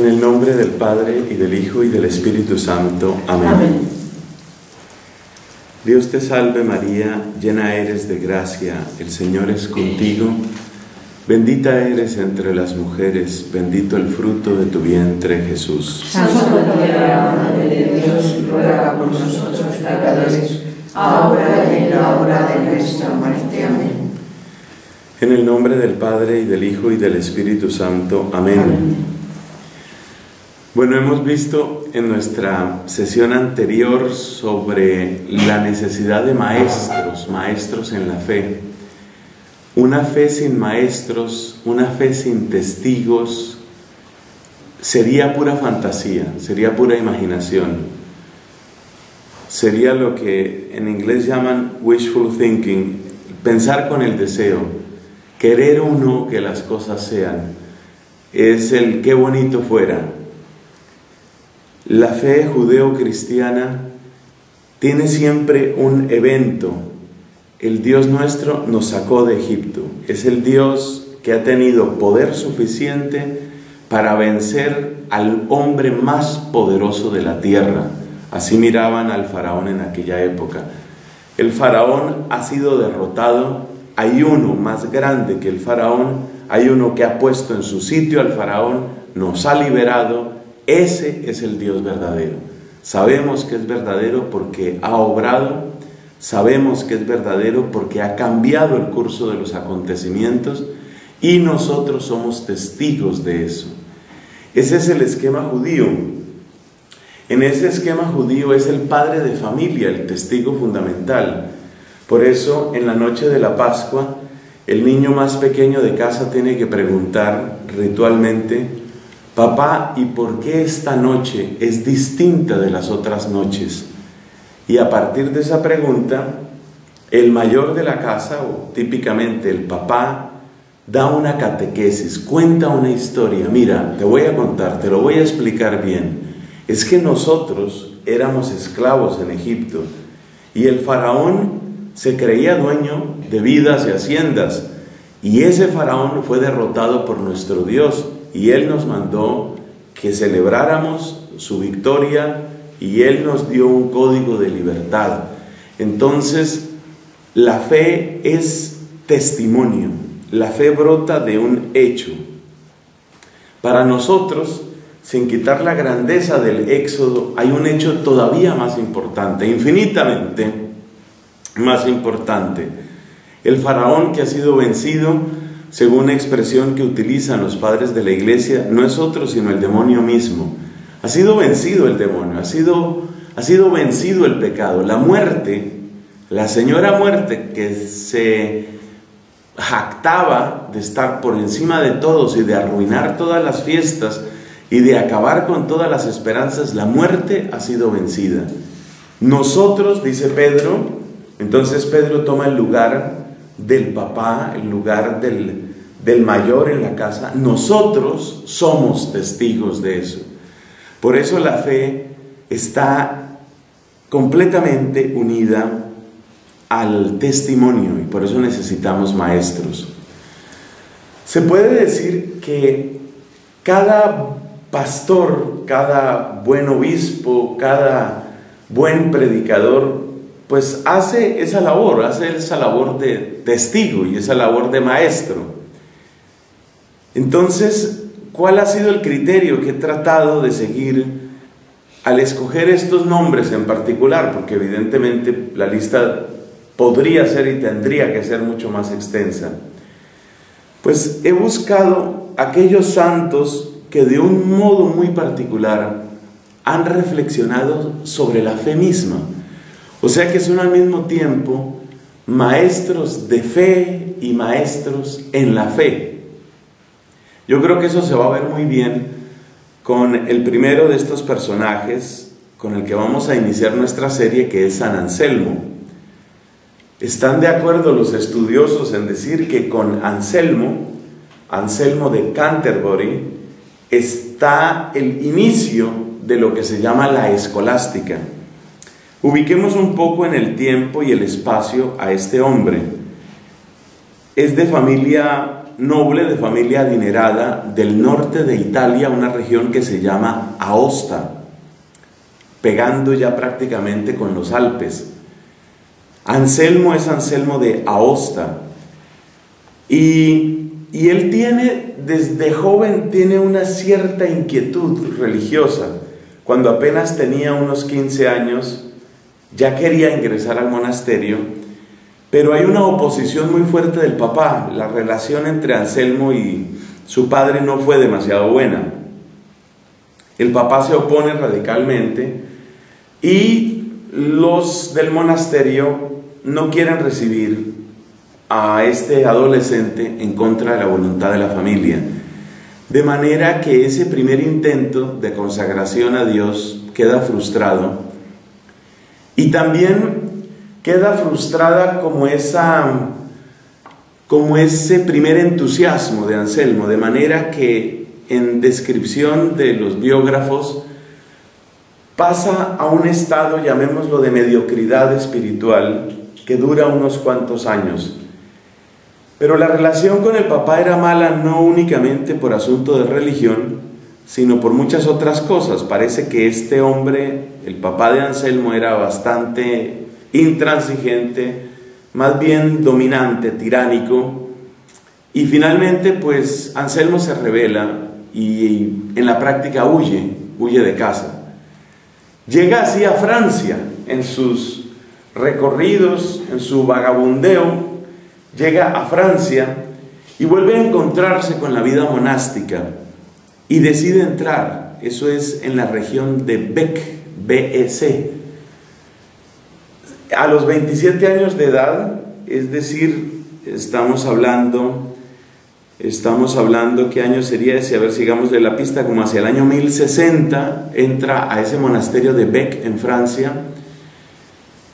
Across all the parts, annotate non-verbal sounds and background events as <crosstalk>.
En el nombre del Padre y del Hijo y del Espíritu Santo. Amén. Amén. Dios te salve María, llena eres de gracia, el Señor es contigo. Bendita eres entre las mujeres, bendito el fruto de tu vientre Jesús. Santa María, Madre de Dios, ruega por nosotros pecadores, ahora y en la hora de nuestra muerte. Amén. En el nombre del Padre y del Hijo y del Espíritu Santo. Amén. Bueno, hemos visto en nuestra sesión anterior sobre la necesidad de maestros, maestros en la fe. Una fe sin maestros, una fe sin testigos, sería pura fantasía, sería pura imaginación. Sería lo que en inglés llaman wishful thinking, pensar con el deseo, querer uno que las cosas sean. Es el qué bonito fuera, la fe judeo-cristiana tiene siempre un evento. El Dios nuestro nos sacó de Egipto. Es el Dios que ha tenido poder suficiente para vencer al hombre más poderoso de la tierra. Así miraban al faraón en aquella época. El faraón ha sido derrotado. Hay uno más grande que el faraón. Hay uno que ha puesto en su sitio al faraón. Nos ha liberado ese es el Dios verdadero. Sabemos que es verdadero porque ha obrado, sabemos que es verdadero porque ha cambiado el curso de los acontecimientos y nosotros somos testigos de eso. Ese es el esquema judío. En ese esquema judío es el padre de familia, el testigo fundamental. Por eso en la noche de la Pascua, el niño más pequeño de casa tiene que preguntar ritualmente, Papá, ¿y por qué esta noche es distinta de las otras noches? Y a partir de esa pregunta, el mayor de la casa, o típicamente el papá, da una catequesis, cuenta una historia. Mira, te voy a contar, te lo voy a explicar bien. Es que nosotros éramos esclavos en Egipto y el faraón se creía dueño de vidas y haciendas. Y ese faraón fue derrotado por nuestro Dios y Él nos mandó que celebráramos su victoria y Él nos dio un código de libertad. Entonces, la fe es testimonio, la fe brota de un hecho. Para nosotros, sin quitar la grandeza del éxodo, hay un hecho todavía más importante, infinitamente más importante. El faraón que ha sido vencido según una expresión que utilizan los padres de la iglesia, no es otro sino el demonio mismo. Ha sido vencido el demonio, ha sido, ha sido vencido el pecado. La muerte, la señora muerte que se jactaba de estar por encima de todos y de arruinar todas las fiestas y de acabar con todas las esperanzas, la muerte ha sido vencida. Nosotros, dice Pedro, entonces Pedro toma el lugar del papá, el lugar del, del mayor en la casa, nosotros somos testigos de eso. Por eso la fe está completamente unida al testimonio y por eso necesitamos maestros. Se puede decir que cada pastor, cada buen obispo, cada buen predicador pues hace esa labor, hace esa labor de testigo y esa labor de maestro. Entonces, ¿cuál ha sido el criterio que he tratado de seguir al escoger estos nombres en particular? Porque evidentemente la lista podría ser y tendría que ser mucho más extensa. Pues he buscado aquellos santos que de un modo muy particular han reflexionado sobre la fe misma o sea que son al mismo tiempo maestros de fe y maestros en la fe. Yo creo que eso se va a ver muy bien con el primero de estos personajes con el que vamos a iniciar nuestra serie, que es San Anselmo. Están de acuerdo los estudiosos en decir que con Anselmo, Anselmo de Canterbury, está el inicio de lo que se llama la escolástica. Ubiquemos un poco en el tiempo y el espacio a este hombre. Es de familia noble de familia adinerada del norte de Italia, una región que se llama Aosta, pegando ya prácticamente con los Alpes. Anselmo es Anselmo de Aosta. Y, y él tiene, desde joven, tiene una cierta inquietud religiosa. Cuando apenas tenía unos 15 años, ya quería ingresar al monasterio, pero hay una oposición muy fuerte del papá. La relación entre Anselmo y su padre no fue demasiado buena. El papá se opone radicalmente y los del monasterio no quieren recibir a este adolescente en contra de la voluntad de la familia. De manera que ese primer intento de consagración a Dios queda frustrado y también queda frustrada como esa como ese primer entusiasmo de Anselmo, de manera que en descripción de los biógrafos pasa a un estado, llamémoslo, de mediocridad espiritual que dura unos cuantos años. Pero la relación con el papá era mala no únicamente por asunto de religión, sino por muchas otras cosas. Parece que este hombre, el papá de Anselmo, era bastante intransigente, más bien dominante, tiránico, y finalmente pues Anselmo se revela y en la práctica huye, huye de casa. Llega así a Francia en sus recorridos, en su vagabundeo, llega a Francia y vuelve a encontrarse con la vida monástica y decide entrar, eso es en la región de Bec, BEC. A los 27 años de edad, es decir, estamos hablando Estamos hablando qué año sería ese, a ver, sigamos de la pista, como hacia el año 1060, entra a ese monasterio de Bec en Francia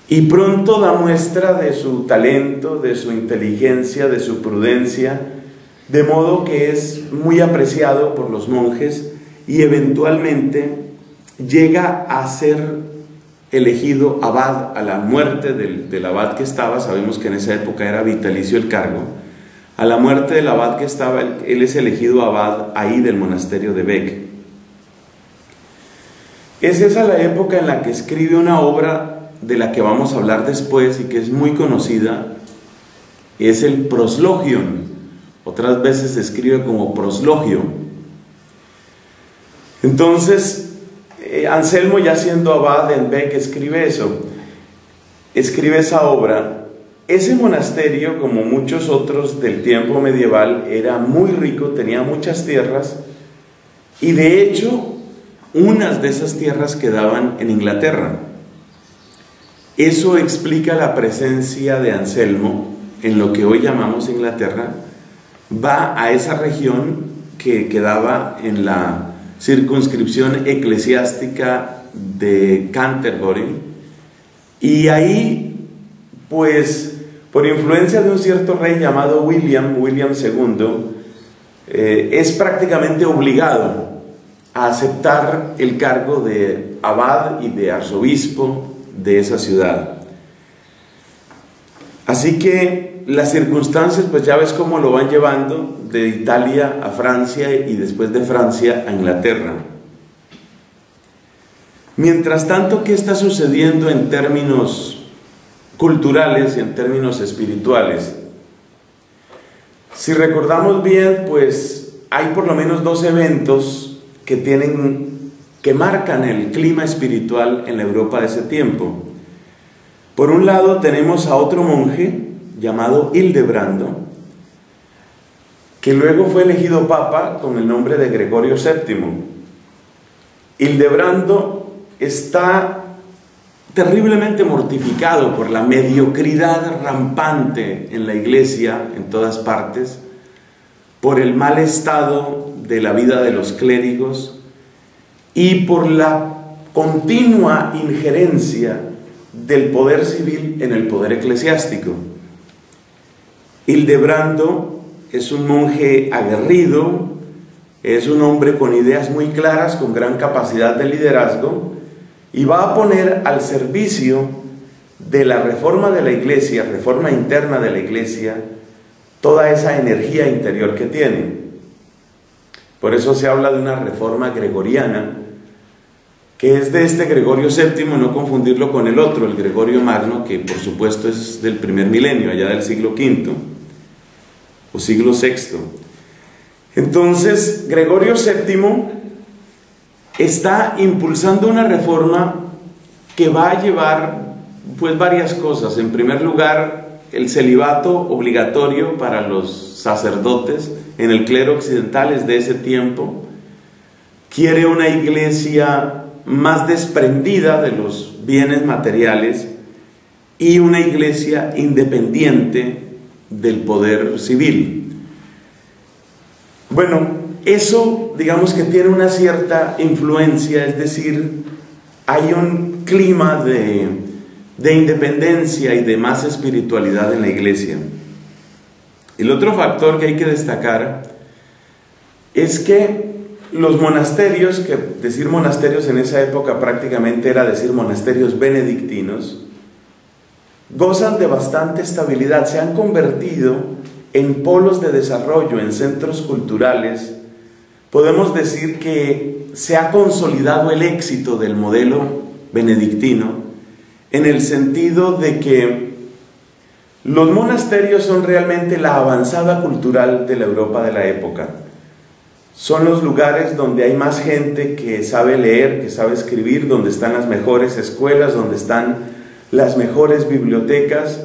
y pronto da muestra de su talento, de su inteligencia, de su prudencia, de modo que es muy apreciado por los monjes y eventualmente llega a ser elegido abad a la muerte del, del abad que estaba, sabemos que en esa época era vitalicio el cargo, a la muerte del abad que estaba, él es elegido abad ahí del monasterio de Bec. Es esa la época en la que escribe una obra de la que vamos a hablar después y que es muy conocida, es el Proslogion. Otras veces se escribe como proslogio. Entonces, eh, Anselmo ya siendo abad en Bec escribe eso, escribe esa obra ese monasterio, como muchos otros del tiempo medieval, era muy rico, tenía muchas tierras y de hecho unas de esas tierras quedaban en Inglaterra. Eso explica la presencia de Anselmo en lo que hoy llamamos Inglaterra. Va a esa región que quedaba en la circunscripción eclesiástica de Canterbury y ahí pues por influencia de un cierto rey llamado William, William II, eh, es prácticamente obligado a aceptar el cargo de abad y de arzobispo de esa ciudad. Así que las circunstancias, pues ya ves cómo lo van llevando de Italia a Francia y después de Francia a Inglaterra. Mientras tanto, ¿qué está sucediendo en términos culturales y en términos espirituales. Si recordamos bien, pues hay por lo menos dos eventos que tienen que marcan el clima espiritual en la Europa de ese tiempo. Por un lado tenemos a otro monje llamado Hildebrando, que luego fue elegido papa con el nombre de Gregorio VII. Hildebrando está terriblemente mortificado por la mediocridad rampante en la iglesia en todas partes, por el mal estado de la vida de los clérigos y por la continua injerencia del poder civil en el poder eclesiástico. Hildebrando es un monje aguerrido, es un hombre con ideas muy claras, con gran capacidad de liderazgo, y va a poner al servicio de la reforma de la iglesia, reforma interna de la iglesia, toda esa energía interior que tiene. Por eso se habla de una reforma gregoriana, que es de este Gregorio VII, no confundirlo con el otro, el Gregorio Magno, que por supuesto es del primer milenio, allá del siglo V o siglo VI. Entonces, Gregorio VII está impulsando una reforma que va a llevar pues varias cosas. En primer lugar, el celibato obligatorio para los sacerdotes en el clero occidental es de ese tiempo. Quiere una iglesia más desprendida de los bienes materiales y una iglesia independiente del poder civil. Bueno, eso digamos que tiene una cierta influencia, es decir, hay un clima de, de independencia y de más espiritualidad en la iglesia. El otro factor que hay que destacar es que los monasterios, que decir monasterios en esa época prácticamente era decir monasterios benedictinos, gozan de bastante estabilidad, se han convertido en polos de desarrollo, en centros culturales. Podemos decir que se ha consolidado el éxito del modelo benedictino en el sentido de que los monasterios son realmente la avanzada cultural de la Europa de la época son los lugares donde hay más gente que sabe leer, que sabe escribir, donde están las mejores escuelas, donde están las mejores bibliotecas.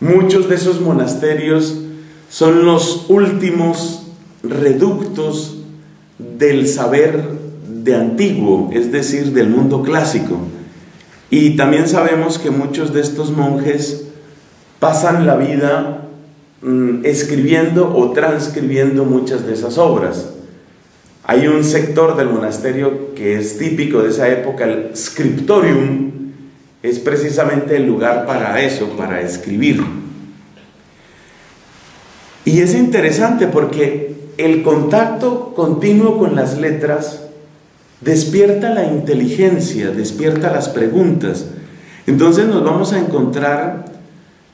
Muchos de esos monasterios son los últimos reductos del saber de antiguo, es decir, del mundo clásico. Y también sabemos que muchos de estos monjes pasan la vida Mm, escribiendo o transcribiendo muchas de esas obras. Hay un sector del monasterio que es típico de esa época, el scriptorium, es precisamente el lugar para eso, para escribir. Y es interesante porque el contacto continuo con las letras despierta la inteligencia, despierta las preguntas. Entonces nos vamos a encontrar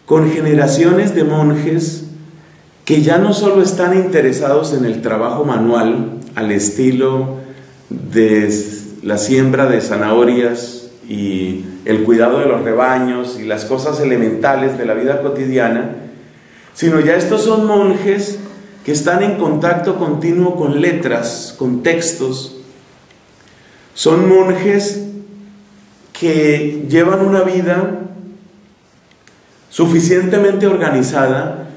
con generaciones de monjes que ya no solo están interesados en el trabajo manual al estilo de la siembra de zanahorias y el cuidado de los rebaños y las cosas elementales de la vida cotidiana, sino ya estos son monjes que están en contacto continuo con letras, con textos, son monjes que llevan una vida suficientemente organizada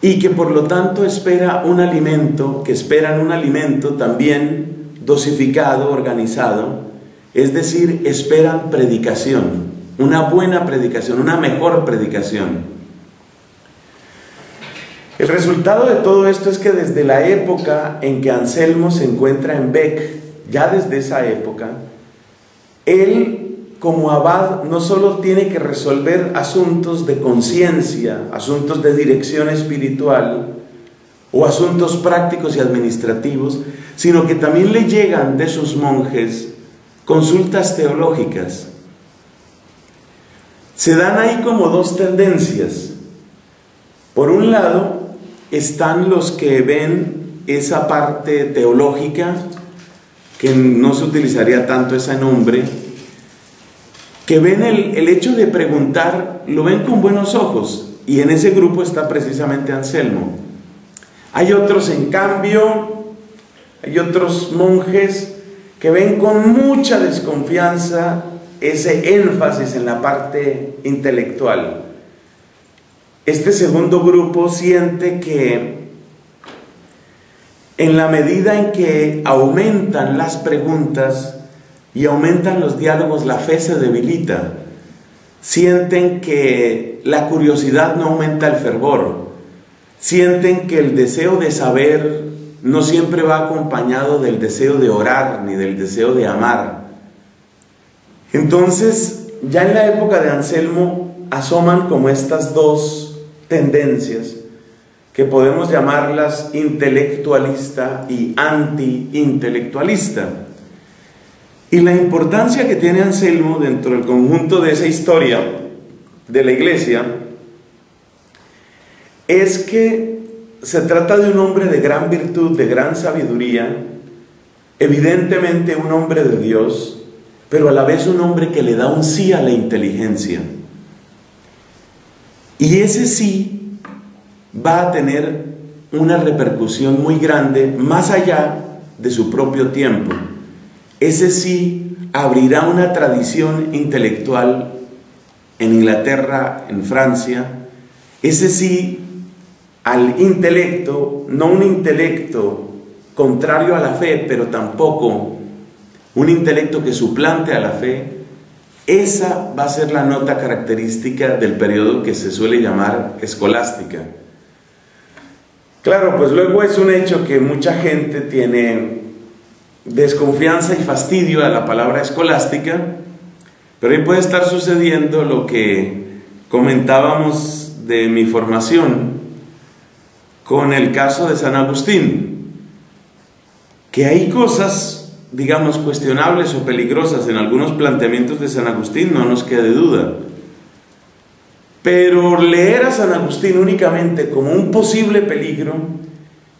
y que por lo tanto espera un alimento, que esperan un alimento también dosificado, organizado, es decir, esperan predicación, una buena predicación, una mejor predicación. El resultado de todo esto es que desde la época en que Anselmo se encuentra en Beck, ya desde esa época, él como abad no solo tiene que resolver asuntos de conciencia, asuntos de dirección espiritual o asuntos prácticos y administrativos, sino que también le llegan de sus monjes consultas teológicas. Se dan ahí como dos tendencias. Por un lado están los que ven esa parte teológica, que no se utilizaría tanto ese nombre, que ven el, hecho de preguntar, lo ven con buenos ojos. Y en ese grupo está precisamente Anselmo. Hay otros, en cambio, hay otros monjes que ven con mucha desconfianza ese énfasis en la parte intelectual. Este segundo grupo siente que en la medida en que aumentan las preguntas, y aumentan los diálogos, la fe se debilita. Sienten que la curiosidad no aumenta el fervor. Sienten que el deseo de saber no siempre va acompañado del deseo de orar ni del deseo de amar. Entonces, ya en la época de Anselmo asoman como estas dos tendencias que podemos llamarlas intelectualista y anti-intelectualista. Y la importancia que tiene Anselmo dentro del conjunto de esa historia de la iglesia es que se trata de un hombre de gran virtud, de gran sabiduría, evidentemente un hombre de Dios, pero a la vez un hombre que le da un sí a la inteligencia. Y ese sí va a tener una repercusión muy grande más allá de su propio tiempo. Ese sí abrirá una tradición intelectual en Inglaterra, en Francia. Ese sí al intelecto, no un intelecto contrario a la fe, pero tampoco un intelecto que suplante a la fe, esa va a ser la nota característica del periodo que se suele llamar escolástica. Claro, pues luego es un hecho que mucha gente tiene desconfianza y fastidio a la palabra escolástica, pero ahí puede estar sucediendo lo que comentábamos de mi formación con el caso de San Agustín, que hay cosas, digamos, cuestionables o peligrosas en algunos planteamientos de San Agustín, no nos quede duda. Pero leer a San Agustín únicamente como un posible peligro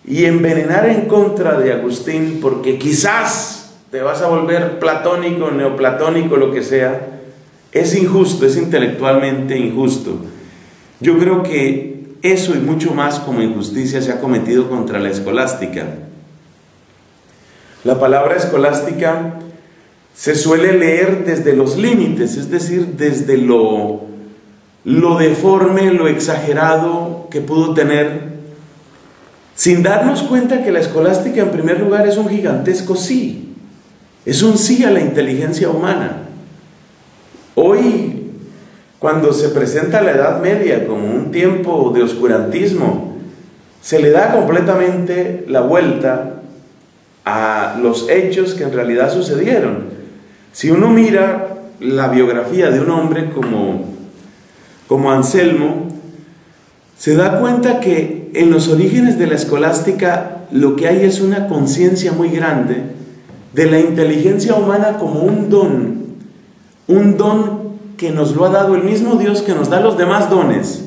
y envenenar en contra de Agustín porque quizás te vas a volver platónico, neoplatónico, lo que sea, es injusto, es intelectualmente injusto. Yo creo que eso y mucho más como injusticia se ha cometido contra la escolástica. La palabra escolástica se suele leer desde los límites, es decir, desde lo lo deforme, lo exagerado que pudo tener, sin darnos cuenta que la escolástica en primer lugar es un gigantesco sí, es un sí a la inteligencia humana. Hoy, cuando se presenta la Edad Media como un tiempo de oscurantismo, se le da completamente la vuelta a los hechos que en realidad sucedieron. Si uno mira la biografía de un hombre como como Anselmo, se da cuenta que en los orígenes de la escolástica lo que hay es una conciencia muy grande de la inteligencia humana como un don, un don que nos lo ha dado el mismo Dios que nos da los demás dones,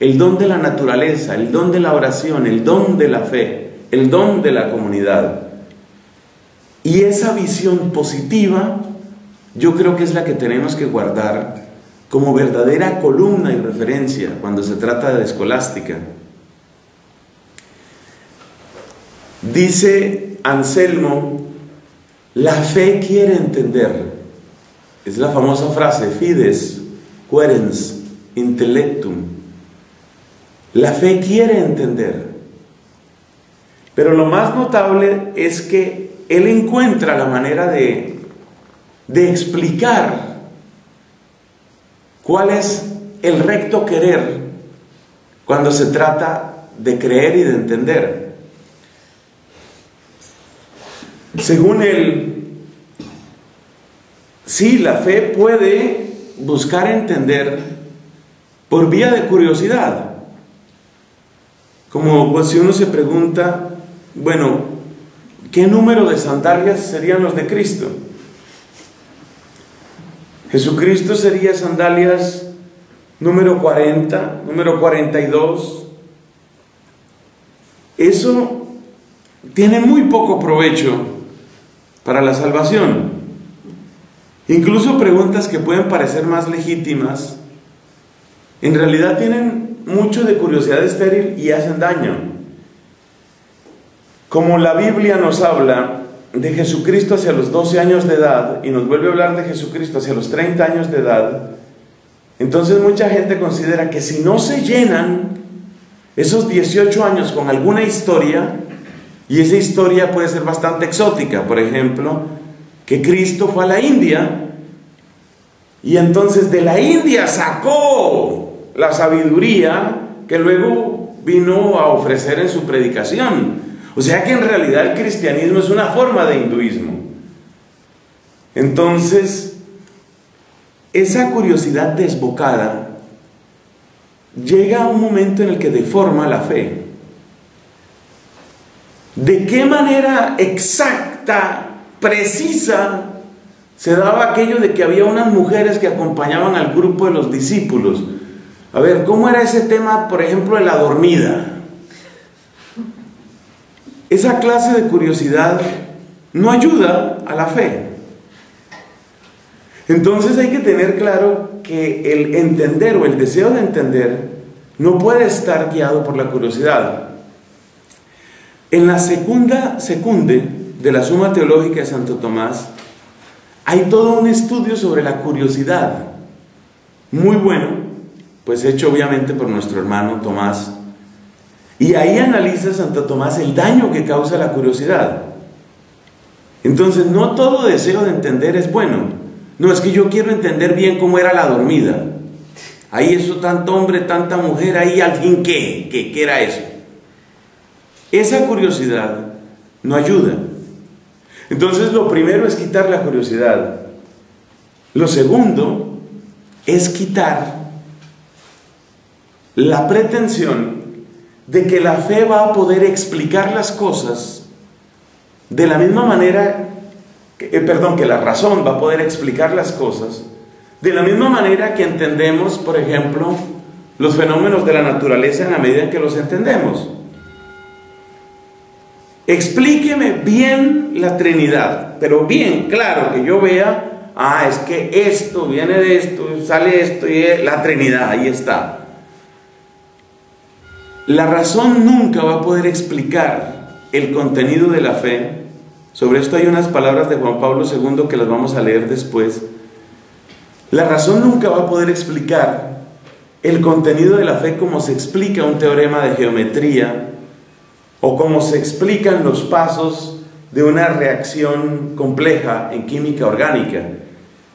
el don de la naturaleza, el don de la oración, el don de la fe, el don de la comunidad. Y esa visión positiva yo creo que es la que tenemos que guardar como verdadera columna y referencia cuando se trata de escolástica. Dice Anselmo, la fe quiere entender. Es la famosa frase, fides, querens, intellectum. La fe quiere entender. Pero lo más notable es que él encuentra la manera de, de explicar ¿Cuál es el recto querer cuando se trata de creer y de entender? Según él, sí, la fe puede buscar entender por vía de curiosidad. Como pues, si uno se pregunta, bueno, ¿qué número de sandalias serían los de Cristo? Jesucristo sería sandalias número 40, número 42. Eso tiene muy poco provecho para la salvación. Incluso preguntas que pueden parecer más legítimas, en realidad tienen mucho de curiosidad estéril y hacen daño. Como la Biblia nos habla de Jesucristo hacia los 12 años de edad y nos vuelve a hablar de Jesucristo hacia los 30 años de edad, entonces mucha gente considera que si no se llenan esos 18 años con alguna historia, y esa historia puede ser bastante exótica, por ejemplo, que Cristo fue a la India y entonces de la India sacó la sabiduría que luego vino a ofrecer en su predicación. O sea que en realidad el cristianismo es una forma de hinduismo. Entonces, esa curiosidad desbocada llega a un momento en el que deforma la fe. ¿De qué manera exacta, precisa, se daba aquello de que había unas mujeres que acompañaban al grupo de los discípulos? A ver, ¿cómo era ese tema, por ejemplo, de la dormida? Esa clase de curiosidad no ayuda a la fe. Entonces hay que tener claro que el entender o el deseo de entender no puede estar guiado por la curiosidad. En la segunda secunde de la Suma Teológica de Santo Tomás hay todo un estudio sobre la curiosidad, muy bueno, pues hecho obviamente por nuestro hermano Tomás. Y ahí analiza Santo Tomás el daño que causa la curiosidad. Entonces, no todo deseo de entender es bueno. No, es que yo quiero entender bien cómo era la dormida. Ahí eso, tanto hombre, tanta mujer, ahí al fin qué, qué, qué era eso. Esa curiosidad no ayuda. Entonces lo primero es quitar la curiosidad. Lo segundo es quitar la pretensión de que la fe va a poder explicar las cosas de la misma manera eh, perdón, que la razón va a poder explicar las cosas de la misma manera que entendemos, por ejemplo, los fenómenos de la naturaleza en la medida en que los entendemos. Explíqueme bien la Trinidad, pero bien claro que yo vea, ah, es que esto viene de esto, sale esto y la Trinidad, ahí está. La razón nunca va a poder explicar el contenido de la fe sobre esto hay unas palabras de Juan Pablo II que las vamos a leer después. La razón nunca va a poder explicar el contenido de la fe como se explica un teorema de geometría o como se explican los pasos de una reacción compleja en química orgánica.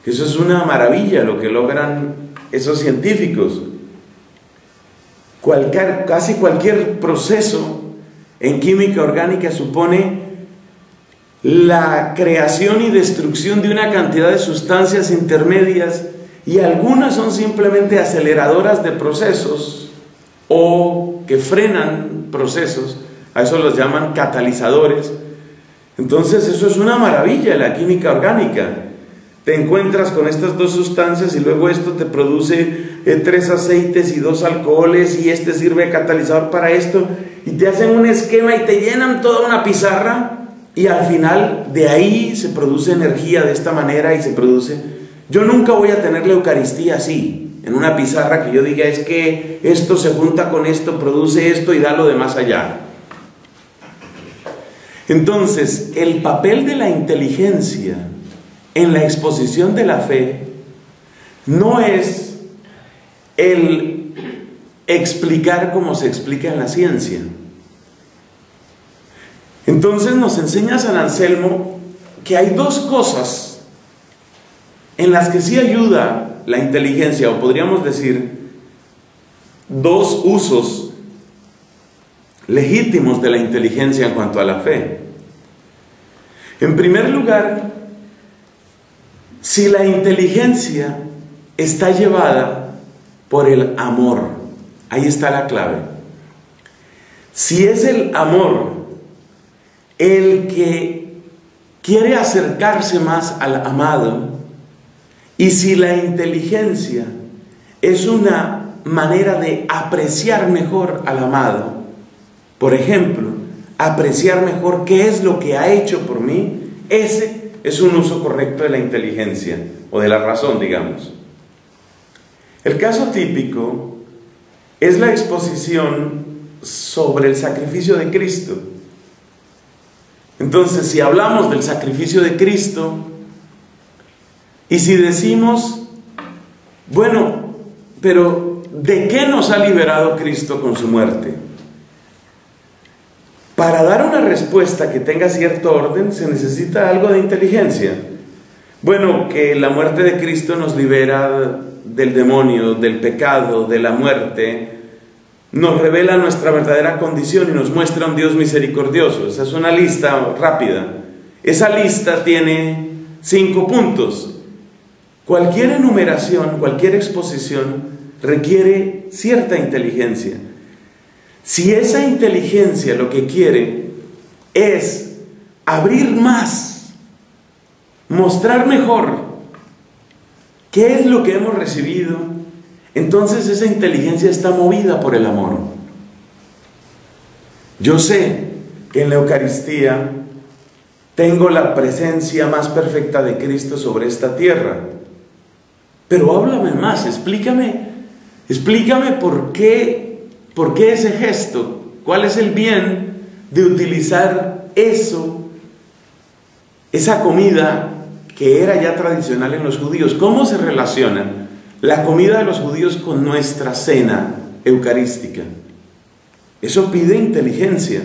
Eso es una maravilla lo que logran esos científicos. casi cualquier proceso en química orgánica supone la creación y destrucción de una cantidad de sustancias intermedias y algunas son simplemente aceleradoras de procesos o que frenan procesos, a eso los llaman catalizadores. Entonces eso es una maravilla la química orgánica. Te encuentras con estas dos sustancias y luego esto te produce eh, tres aceites y dos alcoholes y este sirve de catalizador para esto y te hacen un esquema y te llenan toda una pizarra y al final de ahí se produce energía de esta manera y se produce... Yo nunca voy a tener la Eucaristía así, en una pizarra que yo diga es que esto se junta con esto, produce esto y da lo de más allá. Entonces, el papel de la inteligencia en la exposición de la fe no es el explicar como se explica en la ciencia. Entonces nos enseña San Anselmo que hay dos cosas en las que sí ayuda la inteligencia, o podríamos decir, dos usos legítimos de la inteligencia en cuanto a la fe. En primer lugar, si la inteligencia está llevada por el amor, ahí está la clave. Si es el amor el que quiere acercarse más al amado y si la inteligencia es una manera de apreciar mejor al amado, por ejemplo, apreciar mejor qué es lo que ha hecho por mí, ese es un uso correcto de la inteligencia o de la razón, digamos. El caso típico es la exposición sobre el sacrificio de Cristo. Entonces, si hablamos del sacrificio de Cristo y si decimos, bueno, pero ¿de qué nos ha liberado Cristo con su muerte? Para dar una respuesta que tenga cierto orden se necesita algo de inteligencia. Bueno, que la muerte de Cristo nos libera del demonio, del pecado, de la muerte, nos revela nuestra verdadera condición y nos muestra un Dios misericordioso. Esa es una lista rápida. Esa lista tiene cinco puntos. Cualquier enumeración, cualquier exposición requiere cierta inteligencia. Si esa inteligencia lo que quiere es abrir más, mostrar mejor qué es lo que hemos recibido, entonces esa inteligencia está movida por el amor. Yo sé que en la Eucaristía tengo la presencia más perfecta de Cristo sobre esta tierra. Pero háblame más, explícame, explícame por qué, por qué ese gesto, cuál es el bien de utilizar eso, esa comida que era ya tradicional en los judíos. ¿Cómo se relaciona la comida de los judíos con nuestra cena eucarística? Eso pide inteligencia.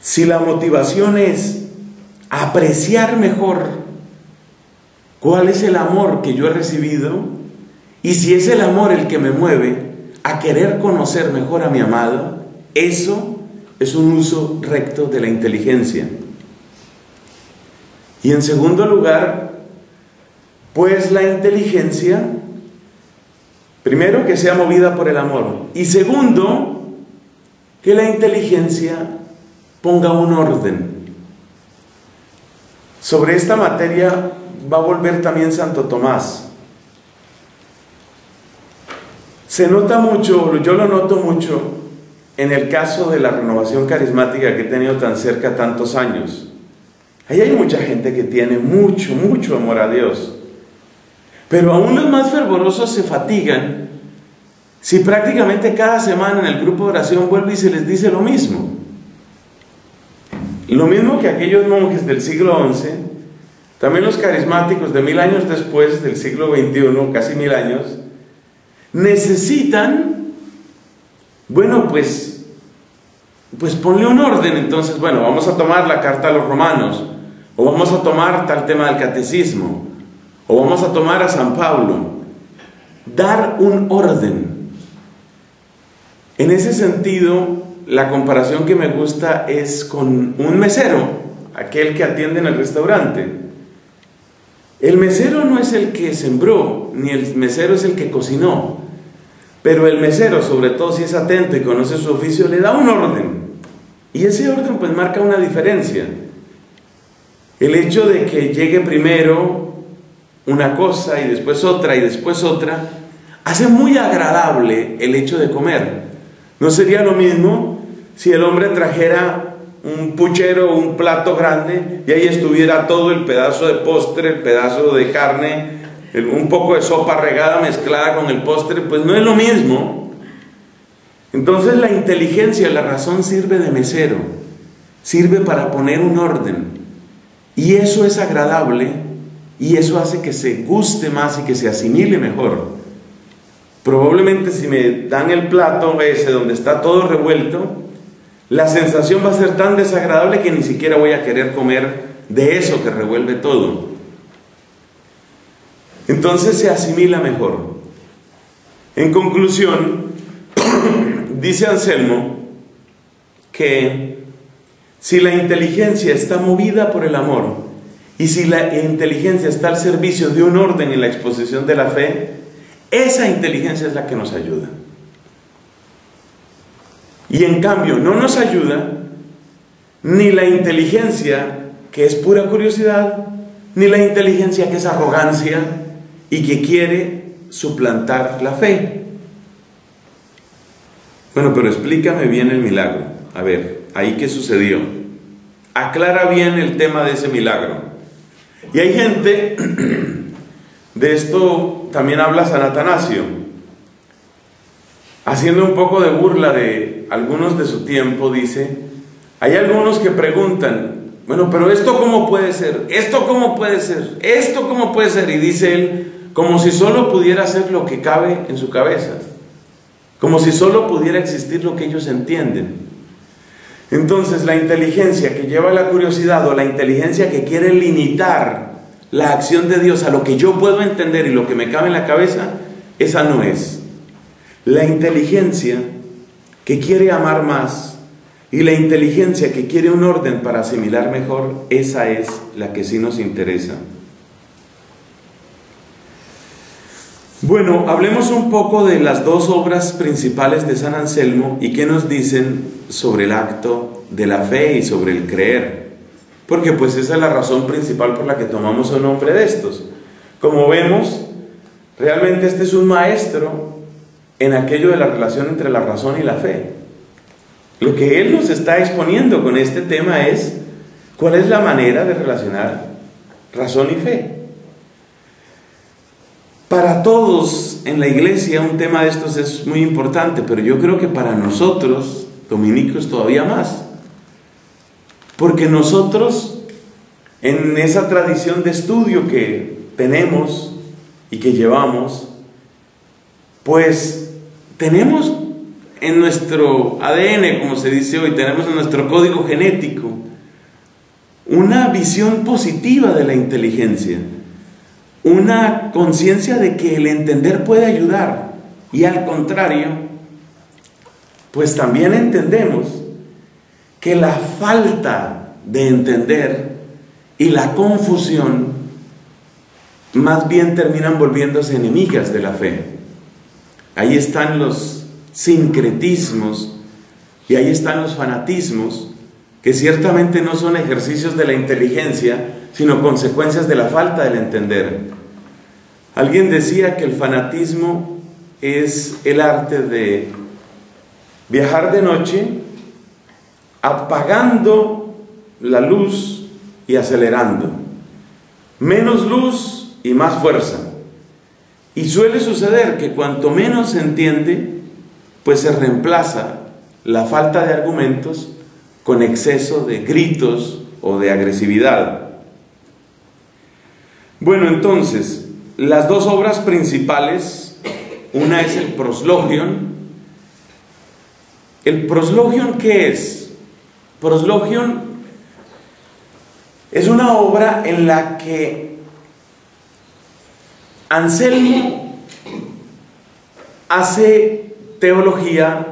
Si la motivación es apreciar mejor cuál es el amor que yo he recibido y si es el amor el que me mueve a querer conocer mejor a mi amado, eso es un uso recto de la inteligencia. Y en segundo lugar, pues la inteligencia, primero que sea movida por el amor y segundo, que la inteligencia ponga un orden. Sobre esta materia va a volver también Santo Tomás. Se nota mucho, yo lo noto mucho en el caso de la renovación carismática que he tenido tan cerca tantos años. Ahí hay mucha gente que tiene mucho, mucho amor a Dios. Pero aún los más fervorosos se fatigan si prácticamente cada semana en el grupo de oración vuelve y se les dice lo mismo. Lo mismo que aquellos monjes del siglo XI, también los carismáticos de mil años después, del siglo XXI, casi mil años, necesitan, bueno, pues, pues ponle un orden. Entonces, bueno, vamos a tomar la carta a los romanos, o vamos a tomar tal tema del catecismo, o vamos a tomar a San Pablo. Dar un orden. En ese sentido, la comparación que me gusta es con un mesero, aquel que atiende en el restaurante. El mesero no es el que sembró, ni el mesero es el que cocinó, pero el mesero, sobre todo si es atento y conoce su oficio, le da un orden. Y ese orden pues marca una diferencia. El hecho de que llegue primero una cosa y después otra y después otra, hace muy agradable el hecho de comer. No sería lo mismo si el hombre trajera un puchero, un plato grande, y ahí estuviera todo el pedazo de postre, el pedazo de carne, un poco de sopa regada mezclada con el postre, pues no es lo mismo. Entonces la inteligencia, la razón sirve de mesero, sirve para poner un orden. Y eso es agradable y eso hace que se guste más y que se asimile mejor. Probablemente si me dan el plato ese donde está todo revuelto, la sensación va a ser tan desagradable que ni siquiera voy a querer comer de eso que revuelve todo. Entonces se asimila mejor. En conclusión, <clears throat> dice Anselmo que si la inteligencia está movida por el amor y si la inteligencia está al servicio de un orden en la exposición de la fe, esa inteligencia es la que nos ayuda. Y en cambio no nos ayuda ni la inteligencia que es pura curiosidad, ni la inteligencia que es arrogancia y que quiere suplantar la fe. Bueno, pero explícame bien el milagro. A ver, ahí qué sucedió. Aclara bien el tema de ese milagro. Y hay gente, <clears throat> de esto también habla San Atanasio, haciendo un poco de burla de algunos de su tiempo, dice, hay algunos que preguntan, bueno, pero esto cómo puede ser, esto cómo puede ser, esto cómo puede ser, y dice él, como si solo pudiera ser lo que cabe en su cabeza, como si solo pudiera existir lo que ellos entienden. Entonces la inteligencia que lleva la curiosidad o la inteligencia que quiere limitar la acción de Dios a lo que yo puedo entender y lo que me cabe en la cabeza, esa no es. La inteligencia que quiere amar más y la inteligencia que quiere un orden para asimilar mejor, esa es la que sí nos interesa. Bueno, hablemos un poco de las dos obras principales de San Anselmo y qué nos dicen sobre el acto de la fe y sobre el creer. Porque pues esa es la razón principal por la que tomamos el nombre de estos. Como vemos, realmente este es un maestro en aquello de la relación entre la razón y la fe. Lo que él nos está exponiendo con este tema es cuál es la manera de relacionar razón y fe. Para todos en la iglesia un tema de estos es muy importante, pero yo creo que para nosotros, dominicos, todavía más. Porque nosotros, en esa tradición de estudio que tenemos y que llevamos, pues tenemos en nuestro ADN, como se dice hoy, tenemos en nuestro código genético una visión positiva de la inteligencia, una conciencia de que el entender puede ayudar y al contrario, pues también entendemos que la falta de entender y la confusión más bien terminan volviéndose enemigas de la fe. Ahí están los sincretismos y ahí están los fanatismos, que ciertamente no son ejercicios de la inteligencia, sino consecuencias de la falta del entender. Alguien decía que el fanatismo es el arte de viajar de noche apagando la luz y acelerando. Menos luz y más fuerza. Y suele suceder que cuanto menos se entiende, pues se reemplaza la falta de argumentos con exceso de gritos o de agresividad. Bueno, entonces, las dos obras principales, una es el proslogion. ¿El proslogion qué es? Proslogion es una obra en la que Anselmo hace teología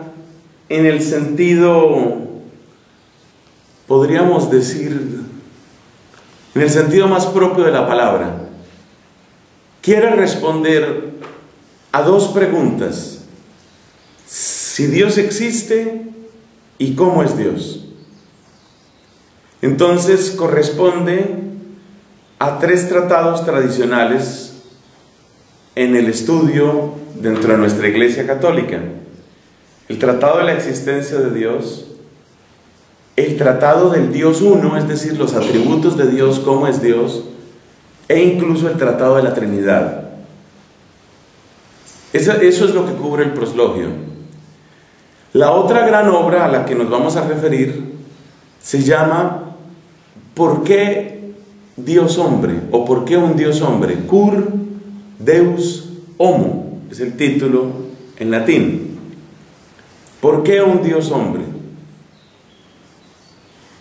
en el sentido, podríamos decir, en el sentido más propio de la palabra. Quiere responder a dos preguntas. Si Dios existe y cómo es Dios. Entonces corresponde a tres tratados tradicionales en el estudio dentro de nuestra Iglesia Católica. El tratado de la existencia de Dios, el tratado del Dios uno, es decir, los atributos de Dios, cómo es Dios, e incluso el tratado de la Trinidad. Eso, es lo que cubre el proslogio. La otra gran obra a la que nos vamos a referir se llama ¿Por qué Dios hombre? ¿O por qué un Dios hombre? Cur Deus Homo es el título en latín. ¿Por qué un Dios hombre?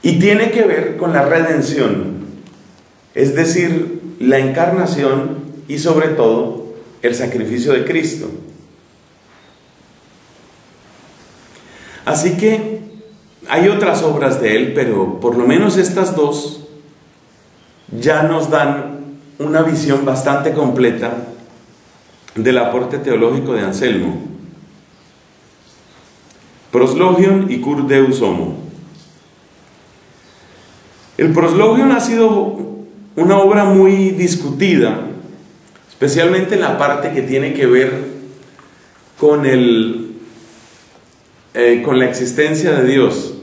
Y tiene que ver con la redención, es decir, la encarnación y sobre todo el sacrificio de Cristo. Así que hay otras obras de él, pero por lo menos estas dos ya nos dan una visión bastante completa del aporte teológico de Anselmo. Proslogion y Cur Deus Homo. El Proslogion ha sido una obra muy discutida, especialmente en la parte que tiene que ver con, el, eh, con la existencia de Dios.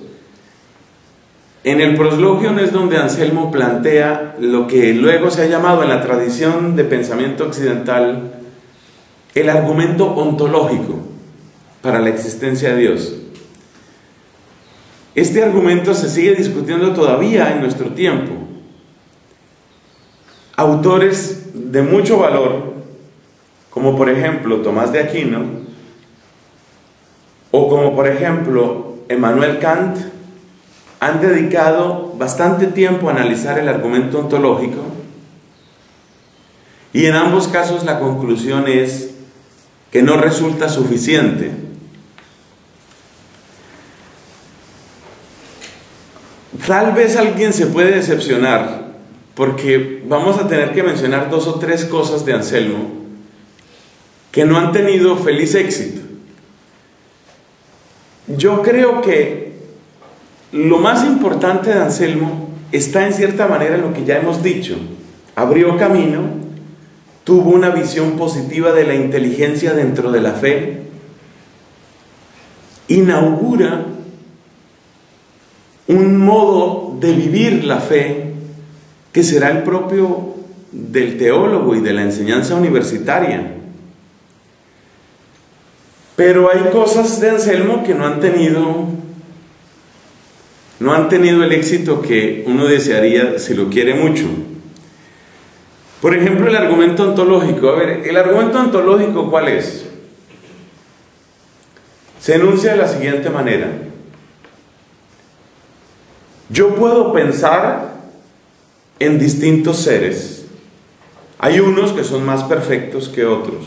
En el Proslogion es donde Anselmo plantea lo que luego se ha llamado en la tradición de pensamiento occidental el argumento ontológico para la existencia de Dios. Este argumento se sigue discutiendo todavía en nuestro tiempo. Autores de mucho valor, como por ejemplo Tomás de Aquino, o como por ejemplo Emmanuel Kant, han dedicado bastante tiempo a analizar el argumento ontológico y en ambos casos la conclusión es que no resulta suficiente. Tal vez alguien se puede decepcionar porque vamos a tener que mencionar dos o tres cosas de Anselmo que no han tenido feliz éxito. Yo creo que lo más importante de Anselmo está en cierta manera en lo que ya hemos dicho. Abrió camino, tuvo una visión positiva de la inteligencia dentro de la fe, inaugura un modo de vivir la fe que será el propio del teólogo y de la enseñanza universitaria. Pero hay cosas de Anselmo que no han tenido no han tenido el éxito que uno desearía si lo quiere mucho. Por ejemplo, el argumento ontológico. A ver, el argumento ontológico, ¿cuál es? Se enuncia de la siguiente manera. Yo puedo pensar en distintos seres. Hay unos que son más perfectos que otros.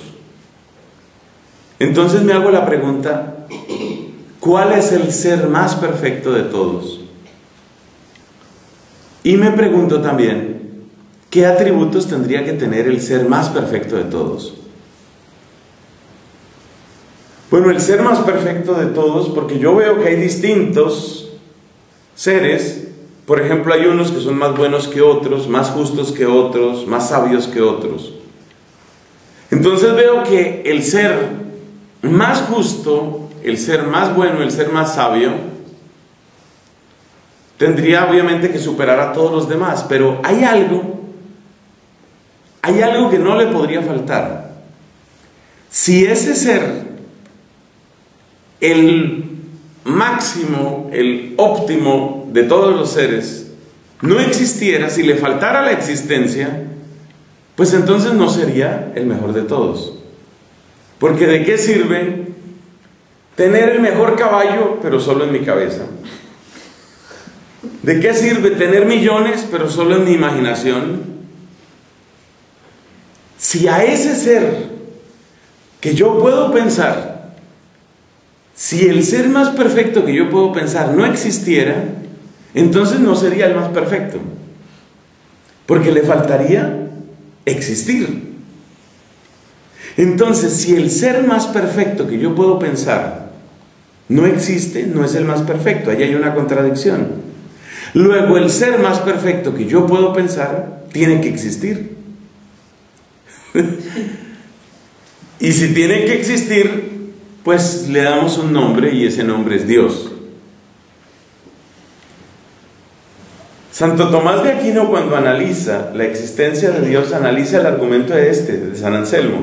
Entonces me hago la pregunta, ¿cuál es el ser más perfecto de todos? Y me pregunto también, ¿qué atributos tendría que tener el ser más perfecto de todos? Bueno, el ser más perfecto de todos, porque yo veo que hay distintos seres, por ejemplo, hay unos que son más buenos que otros, más justos que otros, más sabios que otros. Entonces veo que el ser más justo, el ser más bueno, el ser más sabio, tendría obviamente que superar a todos los demás, pero hay algo, hay algo que no le podría faltar. Si ese ser, el máximo, el óptimo de todos los seres, no existiera, si le faltara la existencia, pues entonces no sería el mejor de todos. Porque de qué sirve tener el mejor caballo, pero solo en mi cabeza? ¿De qué sirve tener millones pero solo en mi imaginación? Si a ese ser que yo puedo pensar, si el ser más perfecto que yo puedo pensar no existiera, entonces no sería el más perfecto. Porque le faltaría existir. Entonces, si el ser más perfecto que yo puedo pensar no existe, no es el más perfecto. Ahí hay una contradicción. Luego el ser más perfecto que yo puedo pensar tiene que existir. <laughs> y si tiene que existir, pues le damos un nombre y ese nombre es Dios. Santo Tomás de Aquino cuando analiza la existencia de Dios, analiza el argumento de este, de San Anselmo.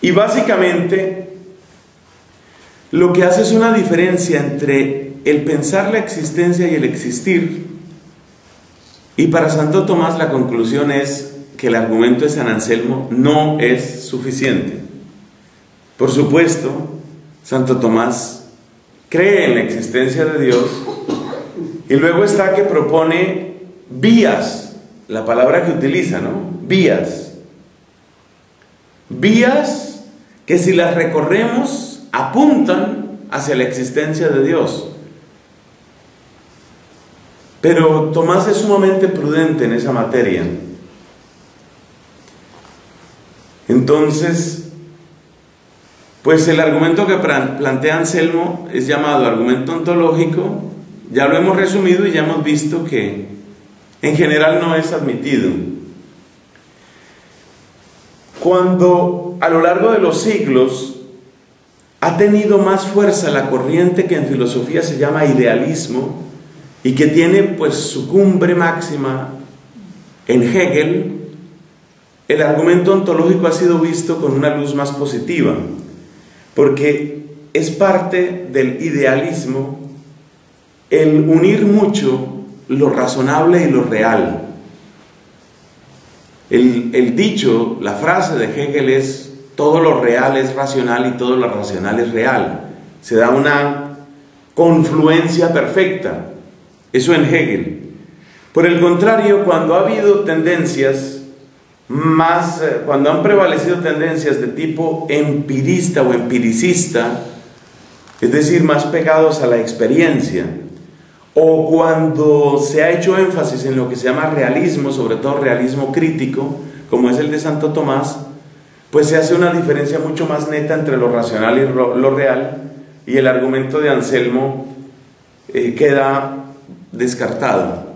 Y básicamente lo que hace es una diferencia entre el pensar la existencia y el existir. Y para Santo Tomás la conclusión es que el argumento de San Anselmo no es suficiente. Por supuesto, Santo Tomás cree en la existencia de Dios y luego está que propone vías, la palabra que utiliza, ¿no? Vías. Vías que si las recorremos apuntan hacia la existencia de Dios. Pero Tomás es sumamente prudente en esa materia. Entonces, pues el argumento que plantea Anselmo es llamado argumento ontológico, ya lo hemos resumido y ya hemos visto que en general no es admitido. Cuando a lo largo de los siglos ha tenido más fuerza la corriente que en filosofía se llama idealismo, y que tiene pues su cumbre máxima en Hegel, el argumento ontológico ha sido visto con una luz más positiva, porque es parte del idealismo el unir mucho lo razonable y lo real. El, el, dicho, la frase de Hegel es, todo lo real es racional y todo lo racional es real. Se da una confluencia perfecta. Eso en Hegel. Por el contrario, cuando ha habido tendencias más, eh, cuando han prevalecido tendencias de tipo empirista o empiricista, es decir, más pegados a la experiencia, o cuando se ha hecho énfasis en lo que se llama realismo, sobre todo realismo crítico, como es el de Santo Tomás, pues se hace una diferencia mucho más neta entre lo racional y lo, real, y el argumento de Anselmo eh, queda descartado.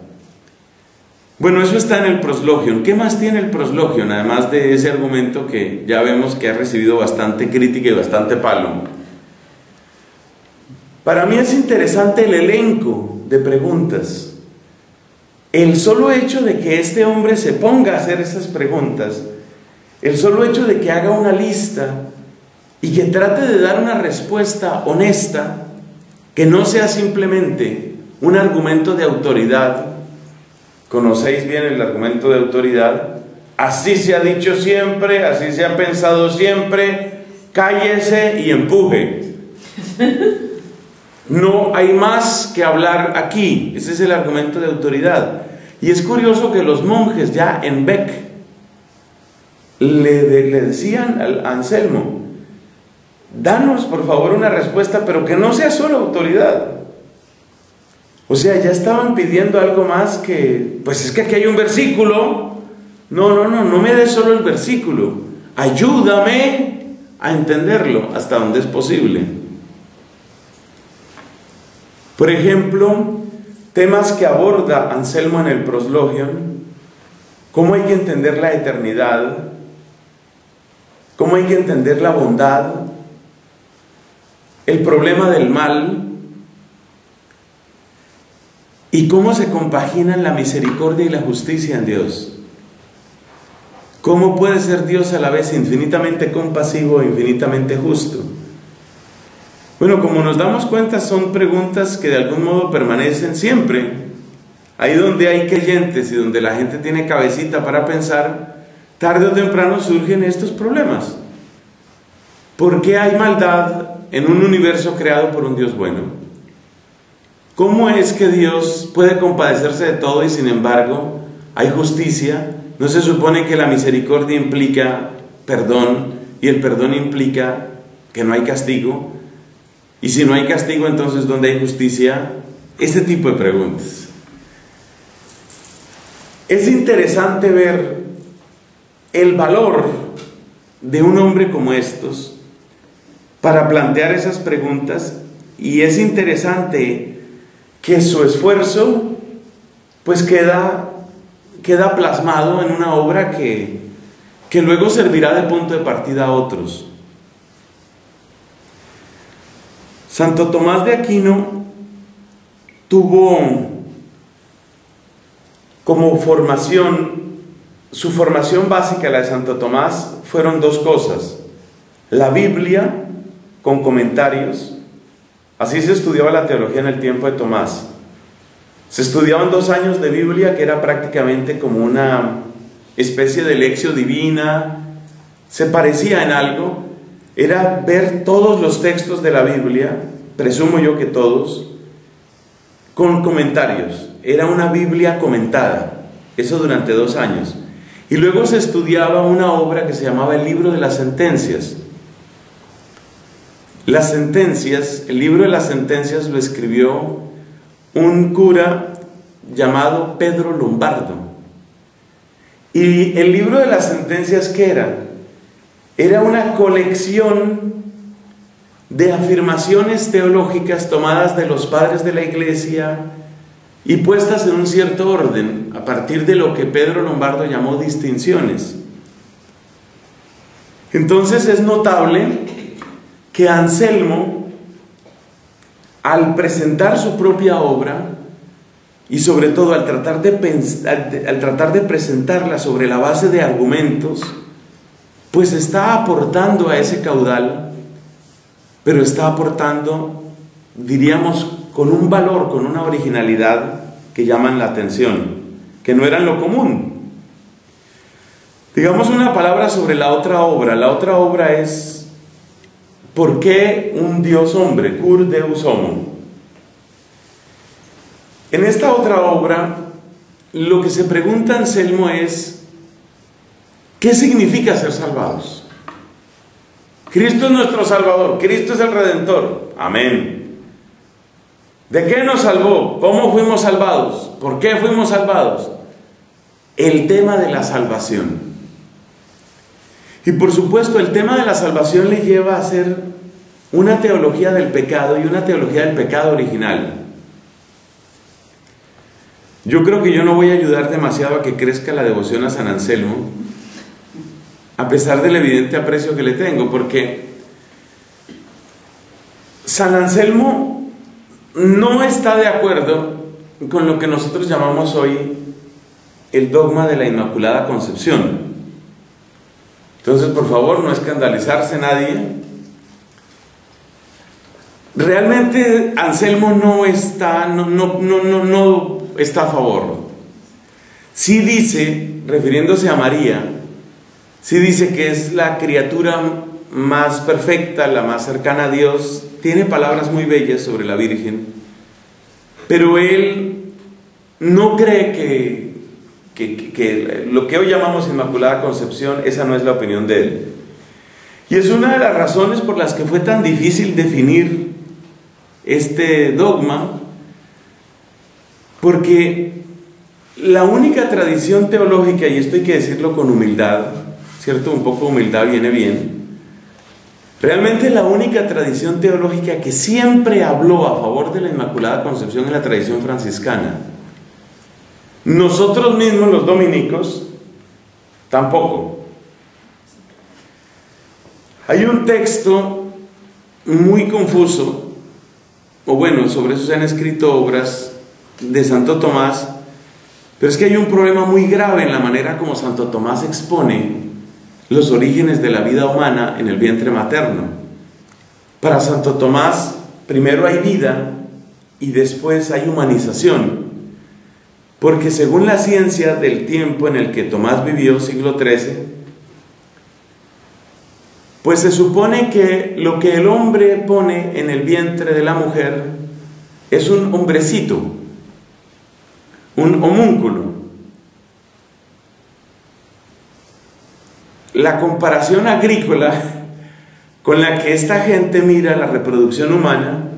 Bueno, eso está en el proslogion. ¿Qué más tiene el proslogion? Además de ese argumento que ya vemos que ha recibido bastante crítica y bastante palo. Para mí es interesante el elenco de preguntas. El solo hecho de que este hombre se ponga a hacer esas preguntas, el solo hecho de que haga una lista y que trate de dar una respuesta honesta, que no sea simplemente un argumento de autoridad, conocéis bien el argumento de autoridad, así se ha dicho siempre, así se ha pensado siempre, cállese y empuje. No hay más que hablar aquí, ese es el argumento de autoridad. Y es curioso que los monjes ya en Beck le, decían al Anselmo, danos por favor una respuesta, pero que no sea solo autoridad. O sea, ya estaban pidiendo algo más que, pues es que aquí hay un versículo. No, no, no, no me des solo el versículo. Ayúdame a entenderlo hasta donde es posible. Por ejemplo, temas que aborda Anselmo en el proslogion, cómo hay que entender la eternidad, cómo hay que entender la bondad, el problema del mal y cómo se compaginan la misericordia y la justicia en Dios. ¿Cómo puede ser Dios a la vez infinitamente compasivo e infinitamente justo? Bueno, como nos damos cuenta, son preguntas que de algún modo permanecen siempre. Ahí donde hay creyentes y donde la gente tiene cabecita para pensar, tarde o temprano surgen estos problemas. ¿Por qué hay maldad en un universo creado por un Dios bueno? ¿Cómo es que Dios puede compadecerse de todo y sin embargo hay justicia? ¿No se supone que la misericordia implica perdón y el perdón implica que no hay castigo? Y si no hay castigo, entonces ¿dónde hay justicia? Este tipo de preguntas. Es interesante ver el valor de un hombre como estos para plantear esas preguntas y es interesante que su esfuerzo pues queda, queda plasmado en una obra que, que luego servirá de punto de partida a otros. Santo Tomás de Aquino tuvo como formación, su formación básica, la de Santo Tomás, fueron dos cosas. La Biblia con comentarios. Así se estudiaba la teología en el tiempo de Tomás. Se estudiaban dos años de Biblia, que era prácticamente como una especie de lección divina, se parecía en algo, era ver todos los textos de la Biblia, presumo yo que todos, con comentarios. Era una Biblia comentada, eso durante dos años. Y luego se estudiaba una obra que se llamaba el libro de las sentencias. Las sentencias, el libro de las sentencias lo escribió un cura llamado Pedro Lombardo. Y el libro de las sentencias, ¿qué era? Era una colección de afirmaciones teológicas tomadas de los padres de la iglesia y puestas en un cierto orden a partir de lo que Pedro Lombardo llamó distinciones. Entonces es notable que Anselmo, al presentar su propia obra, y sobre todo al tratar de, al tratar de presentarla sobre la base de argumentos, pues está aportando a ese caudal, pero está aportando, diríamos, con un valor, con una originalidad que llaman la atención, que no era lo común. Digamos una palabra sobre la otra obra. La otra obra es ¿Por qué un Dios hombre? Cur Deus homo. En esta otra obra, lo que se pregunta Anselmo es, ¿qué significa ser salvados? Cristo es nuestro Salvador, Cristo es el Redentor. Amén. ¿De qué nos salvó? ¿Cómo fuimos salvados? ¿Por qué fuimos salvados? El tema de la salvación. Y por supuesto el tema de la salvación le lleva a ser una teología del pecado y una teología del pecado original. yo creo que yo no voy a ayudar demasiado a que crezca la devoción a San Anselmo, a pesar del evidente aprecio que le tengo, porque San Anselmo no está de acuerdo con lo que nosotros llamamos hoy el dogma de la Inmaculada Concepción. Entonces, por favor, no escandalizarse nadie. Realmente Anselmo no está, no, no, no, no, está a favor. Sí dice, refiriéndose a María, sí dice que es la criatura más perfecta, la más cercana a Dios, tiene palabras muy bellas sobre la Virgen, pero él no cree que que, lo que hoy llamamos Inmaculada Concepción, esa no es la opinión de él. Y es una de las razones por las que fue tan difícil definir este dogma, porque la única tradición teológica, y esto hay que decirlo con humildad, ¿cierto? Un poco humildad viene bien. Realmente la única tradición teológica que siempre habló a favor de la Inmaculada Concepción es la tradición franciscana. Nosotros mismos los dominicos tampoco. Hay un texto muy confuso, o bueno, sobre eso se han escrito obras de Santo Tomás, pero es que hay un problema muy grave en la manera como Santo Tomás expone los orígenes de la vida humana en el vientre materno. Para Santo Tomás, primero hay vida y después hay humanización. Porque según la ciencia del tiempo en el que Tomás vivió, siglo XIII, pues se supone que lo que el hombre pone en el vientre de la mujer es un hombrecito, un homúnculo. La comparación agrícola con la que esta gente mira la reproducción humana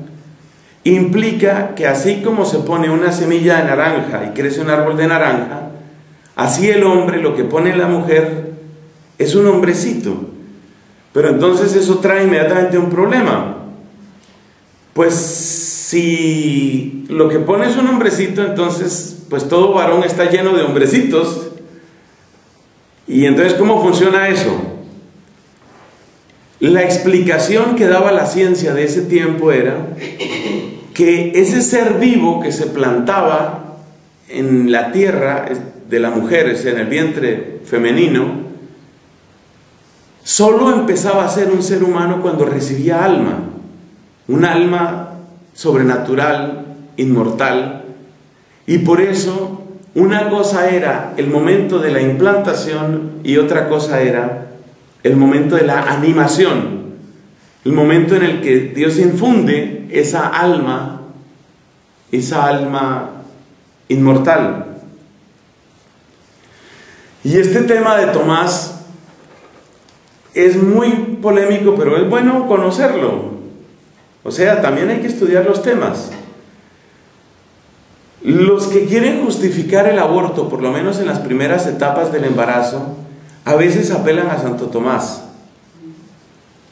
implica que así como se pone una semilla de naranja y crece un árbol de naranja, así el hombre lo que pone la mujer es un hombrecito. Pero entonces eso trae inmediatamente un problema. Pues si lo que pone es un hombrecito, entonces pues todo varón está lleno de hombrecitos. Y entonces ¿cómo funciona eso? La explicación que daba la ciencia de ese tiempo era que ese ser vivo que se plantaba en la tierra de la mujer, es en el vientre femenino, solo empezaba a ser un ser humano cuando recibía alma, un alma sobrenatural, inmortal, y por eso una cosa era el momento de la implantación y otra cosa era el momento de la animación, el momento en el que Dios infunde esa alma, esa alma inmortal. Y este tema de Tomás es muy polémico, pero es bueno conocerlo. O sea, también hay que estudiar los temas. Los que quieren justificar el aborto, por lo menos en las primeras etapas del embarazo, a veces apelan a Santo Tomás.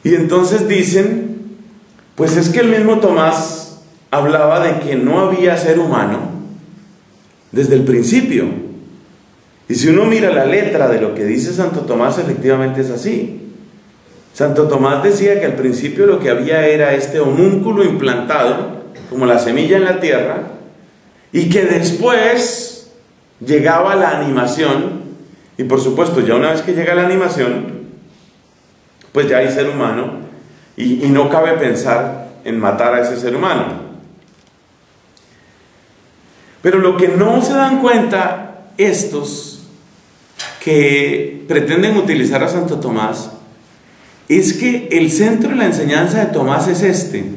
Y entonces dicen pues es que el mismo Tomás hablaba de que no había ser humano desde el principio. Y si uno mira la letra de lo que dice Santo Tomás, efectivamente es así. Santo Tomás decía que al principio lo que había era este homúnculo implantado, como la semilla en la tierra, y que después llegaba la animación, y por supuesto ya una vez que llega la animación, pues ya hay ser humano, y, no cabe pensar en matar a ese ser humano. Pero lo que no se dan cuenta estos que pretenden utilizar a Santo Tomás es que el centro de la enseñanza de Tomás es este.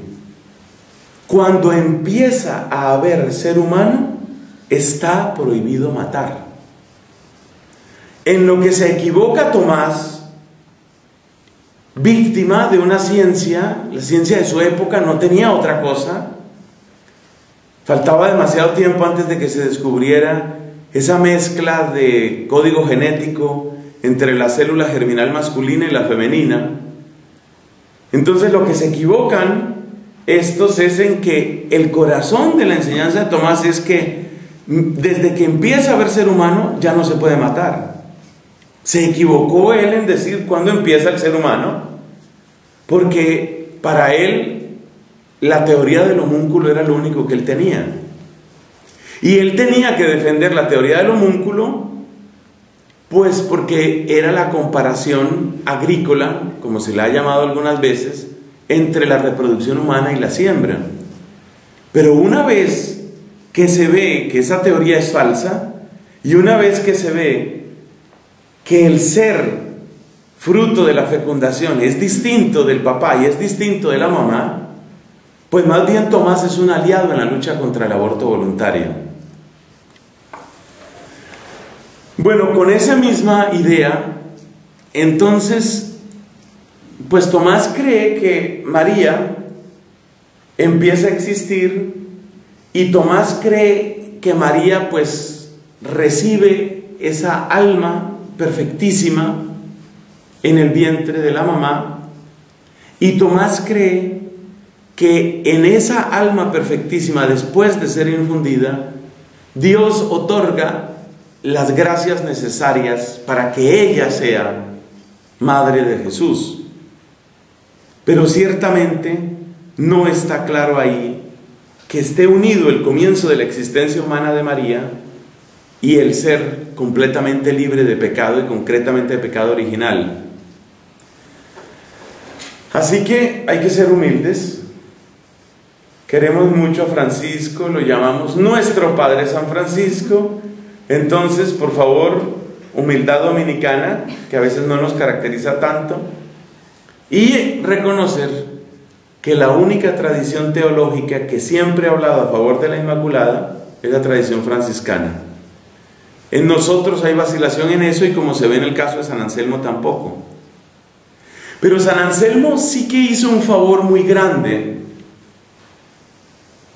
Cuando empieza a haber ser humano, está prohibido matar. En lo que se equivoca Tomás víctima de una ciencia, la ciencia de su época no tenía otra cosa. Faltaba demasiado tiempo antes de que se descubriera esa mezcla de código genético entre la célula germinal masculina y la femenina. Entonces lo que se equivocan estos es en que el corazón de la enseñanza de Tomás es que desde que empieza a ver ser humano, ya no se puede matar. Se equivocó él en decir cuándo empieza el ser humano, porque para él la teoría del homúnculo era lo único que él tenía. Y él tenía que defender la teoría del homúnculo, pues porque era la comparación agrícola, como se le ha llamado algunas veces, entre la reproducción humana y la siembra. Pero una vez que se ve que esa teoría es falsa, y una vez que se ve que el ser fruto de la fecundación es distinto del papá y es distinto de la mamá, pues más bien Tomás es un aliado en la lucha contra el aborto voluntario. Bueno, con esa misma idea, entonces, pues Tomás cree que María empieza a existir y Tomás cree que María pues recibe esa alma perfectísima en el vientre de la mamá y Tomás cree que en esa alma perfectísima después de ser infundida, Dios otorga las gracias necesarias para que ella sea madre de Jesús. Pero ciertamente no está claro ahí que esté unido el comienzo de la existencia humana de María y el ser completamente libre de pecado y concretamente de pecado original. Así que hay que ser humildes. Queremos mucho a Francisco, lo llamamos nuestro Padre San Francisco, entonces, por favor, humildad dominicana, que a veces no nos caracteriza tanto, y reconocer que la única tradición teológica que siempre ha hablado a favor de la Inmaculada es la tradición franciscana. En nosotros hay vacilación en eso y como se ve en el caso de San Anselmo tampoco. Pero San Anselmo sí que hizo un favor muy grande.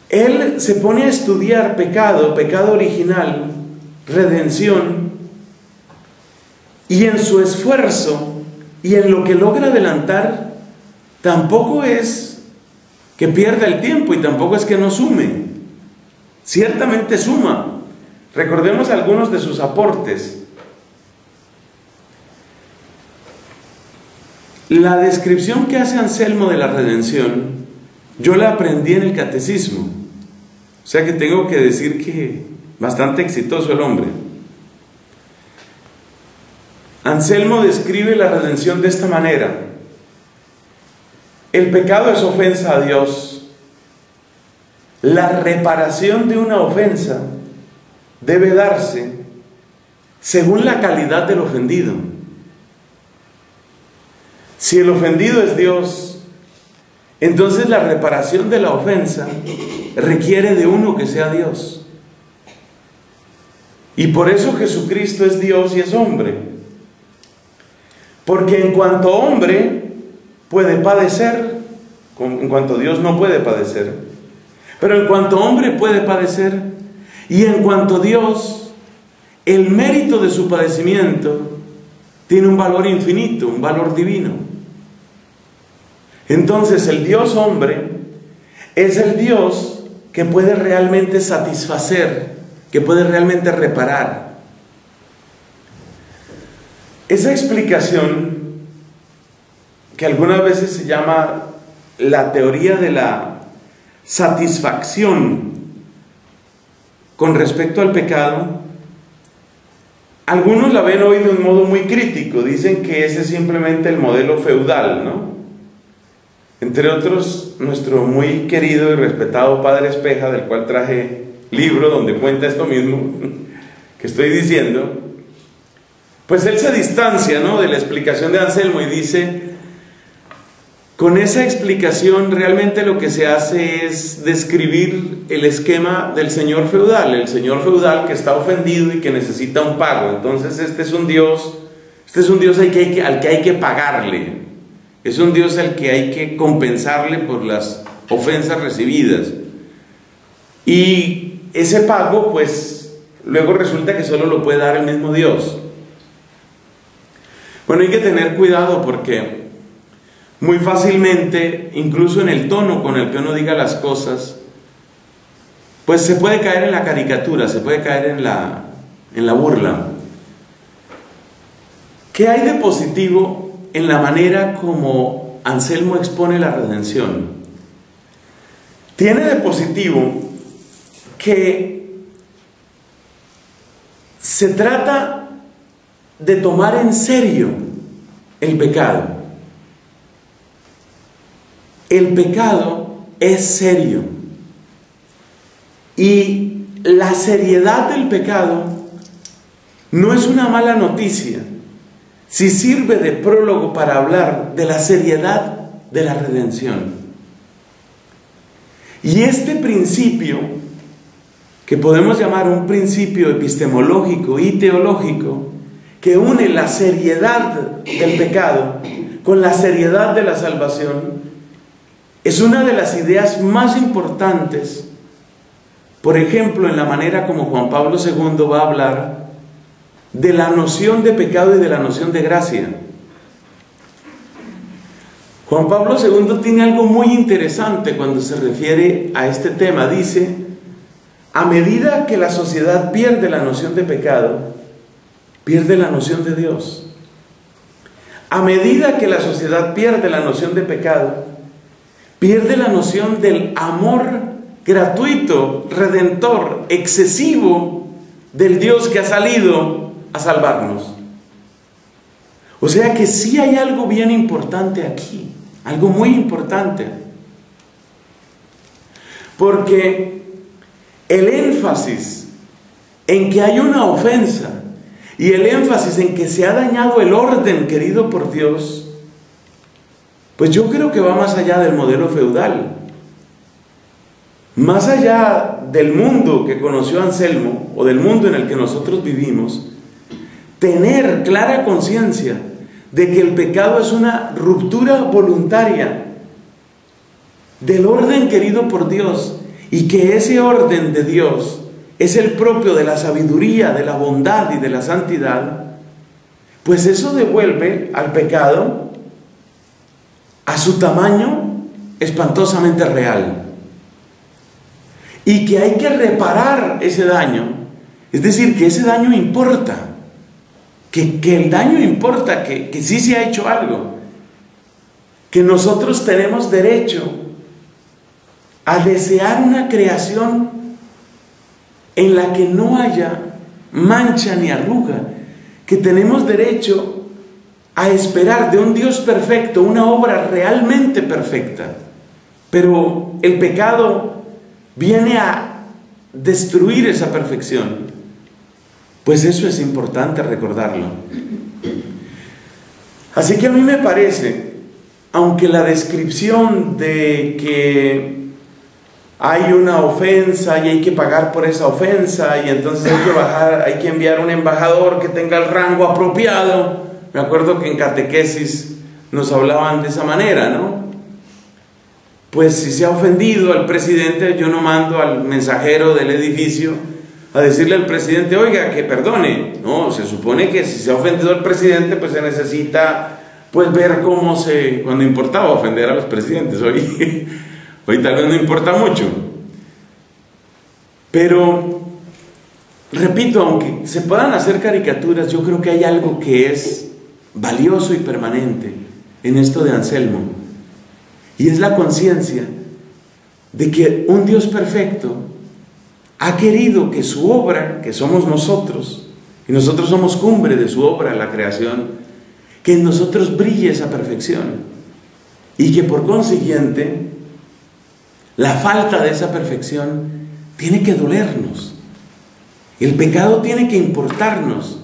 Él se pone a estudiar pecado, pecado original, redención y en su esfuerzo y en lo que logra adelantar, tampoco es que pierda el tiempo y tampoco es que no sume. Ciertamente suma. Recordemos algunos de sus aportes. La descripción que hace Anselmo de la redención, yo la aprendí en el catecismo. O sea que tengo que decir que Bastante exitoso el hombre. Anselmo describe la redención de esta manera. El pecado es ofensa a Dios. La reparación de una ofensa debe darse según la calidad del ofendido. Si el ofendido es Dios, entonces la reparación de la ofensa requiere de uno que sea Dios. Y por eso Jesucristo es Dios y es hombre. Porque en cuanto hombre puede padecer, en cuanto Dios no puede padecer, pero en cuanto hombre puede padecer, y en cuanto Dios, el mérito de su padecimiento tiene un valor infinito, un valor divino. Entonces el Dios hombre es el Dios que puede realmente satisfacer que puede realmente reparar. Esa explicación, que algunas veces se llama la teoría de la satisfacción con respecto al pecado, algunos la ven hoy de un modo muy crítico, dicen que ese es simplemente el modelo feudal, ¿no? Entre otros, nuestro muy querido y respetado padre Espeja, del cual traje libro donde cuenta esto mismo <laughs> que estoy diciendo, pues él se distancia ¿no? de la explicación de Anselmo y dice, con esa explicación realmente lo que se hace es describir el esquema del señor feudal, el señor feudal que está ofendido y que necesita un pago. Entonces este es un Dios, este es un Dios al que hay que, al que, hay que pagarle, es un Dios al que hay que compensarle por las ofensas recibidas. Y ese pago, pues luego resulta que solo lo puede dar el mismo Dios. Bueno, hay que tener cuidado porque muy fácilmente, incluso en el tono con el que uno diga las cosas, pues se puede caer en la caricatura, se puede caer en la, en la burla. ¿Qué hay de positivo en la manera como Anselmo expone la redención? Tiene de positivo que se trata de tomar en serio el pecado. El pecado es serio. Y la seriedad del pecado no es una mala noticia si sirve de prólogo para hablar de la seriedad de la redención. Y este principio, que podemos llamar un principio epistemológico y teológico, que une la seriedad del pecado con la seriedad de la salvación, es una de las ideas más importantes, por ejemplo, en la manera como Juan Pablo II va a hablar de la noción de pecado y de la noción de gracia. Juan Pablo II tiene algo muy interesante cuando se refiere a este tema. Dice, a medida que la sociedad pierde la noción de pecado, pierde la noción de Dios. A medida que la sociedad pierde la noción de pecado, pierde la noción del amor gratuito, redentor, excesivo del Dios que ha salido a salvarnos. O sea que sí hay algo bien importante aquí. Algo muy importante. Porque el énfasis en que hay una ofensa y el énfasis en que se ha dañado el orden querido por Dios, pues yo creo que va más allá del modelo feudal. Más allá del mundo que conoció Anselmo o del mundo en el que nosotros vivimos, tener clara conciencia de que el pecado es una ruptura voluntaria del orden querido por Dios y que ese orden de Dios es el propio de la sabiduría, de la bondad y de la santidad, pues eso devuelve al pecado a su tamaño espantosamente real. Y que hay que reparar ese daño, es decir, que ese daño importa que, el daño importa, que, que sí se ha hecho algo, que nosotros tenemos derecho a desear una creación en la que no haya mancha ni arruga, que tenemos derecho a esperar de un Dios perfecto una obra realmente perfecta. Pero el pecado viene a destruir esa perfección. Pues eso es importante recordarlo. Así que a mí me parece, aunque la descripción de que hay una ofensa y hay que pagar por esa ofensa y entonces hay que bajar, hay que enviar un embajador que tenga el rango apropiado. Me acuerdo que en catequesis nos hablaban de esa manera, ¿no? Pues si se ha ofendido al presidente, yo no mando al mensajero del edificio a decirle al presidente, oiga, que perdone. No, se supone que si se ha ofendido al presidente, pues se necesita pues ver cómo se, cuando importaba ofender a los presidentes, hoy, <laughs> hoy tal vez no importa mucho. Pero, repito, aunque se puedan hacer caricaturas, yo creo que hay algo que es valioso y permanente en esto de Anselmo. Y es la conciencia de que un Dios perfecto ha querido que su obra, que somos nosotros, y nosotros somos cumbre de su obra, la creación, que en nosotros brille esa perfección. Y que por consiguiente, la falta de esa perfección tiene que dolernos. El pecado tiene que importarnos.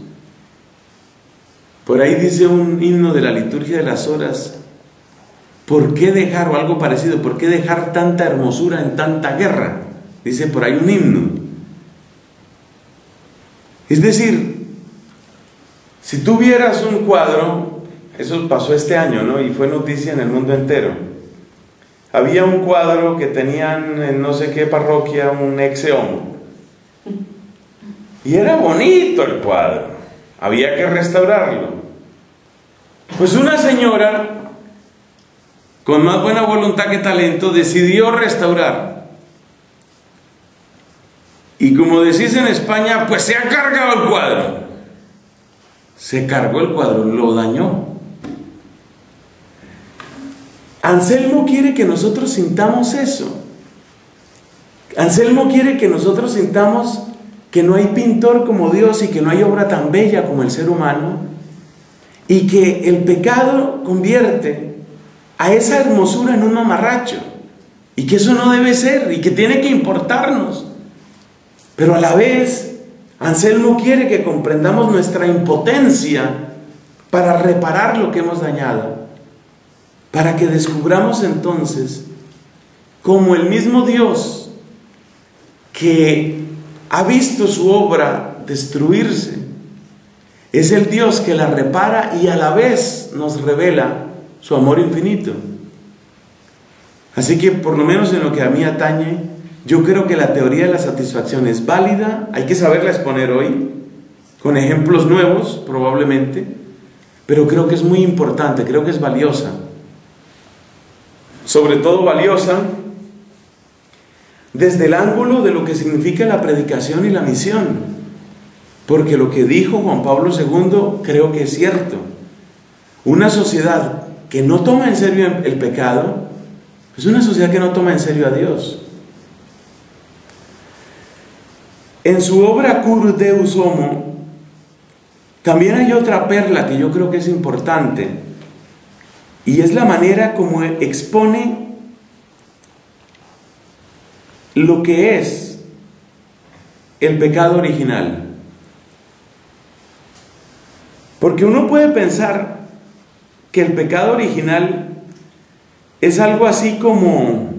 Por ahí dice un himno de la liturgia de las horas, ¿por qué dejar, o algo parecido, por qué dejar tanta hermosura en tanta guerra? Dice por ahí un himno. Es decir, si tú vieras un cuadro, eso pasó este año, ¿no? Y fue noticia en el mundo entero. Había un cuadro que tenían en no sé qué parroquia un ex. Y era bonito el cuadro. Había que restaurarlo. Pues una señora, con más buena voluntad que talento, decidió restaurar Y como decís en España, pues se ha cargado el cuadro. Se cargó el cuadro, lo dañó. Anselmo quiere que nosotros sintamos eso. Anselmo quiere que nosotros sintamos que no hay pintor como Dios y que no hay obra tan bella como el ser humano y que el pecado convierte a esa hermosura en un mamarracho y que eso no debe ser y que tiene que importarnos. Pero a la vez, Anselmo quiere que comprendamos nuestra impotencia para reparar lo que hemos dañado, para que descubramos entonces como el mismo Dios que ha visto su obra destruirse, es el Dios que la repara y a la vez nos revela su amor infinito. Así que por lo menos en lo que a mí atañe, yo creo que la teoría de la satisfacción es válida, hay que saberla exponer hoy, con ejemplos nuevos probablemente, pero creo que es muy importante, creo que es valiosa. Sobre todo valiosa desde el ángulo de lo que significa la predicación y la misión. Porque lo que dijo Juan Pablo II creo que es cierto. Una sociedad que no toma en serio el pecado es una sociedad que no toma en serio a Dios. En su obra Cur Deus Homo también hay otra perla que yo creo que es importante y es la manera como expone lo que es el pecado original. Porque uno puede pensar que el pecado original es algo así como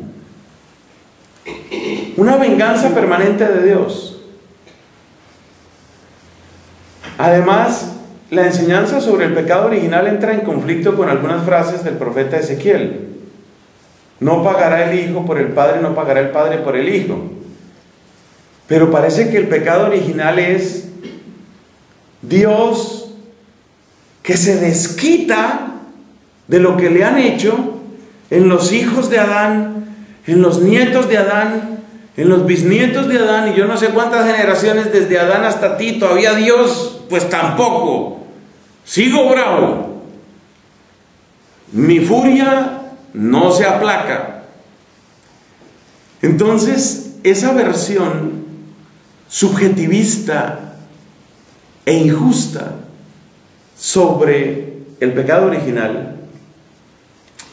una venganza permanente de Dios. Además, la enseñanza sobre el pecado original entra en conflicto con algunas frases del profeta Ezequiel. No pagará el Hijo por el Padre, no pagará el Padre por el Hijo. Pero parece que el pecado original es Dios que se desquita de lo que le han hecho en los hijos de Adán, en los nietos de Adán, en los bisnietos de Adán, y yo no sé cuántas generaciones desde Adán hasta ti, todavía Dios, pues tampoco. Sigo bravo. Mi furia no se aplaca. Entonces, esa versión subjetivista e injusta sobre el pecado original,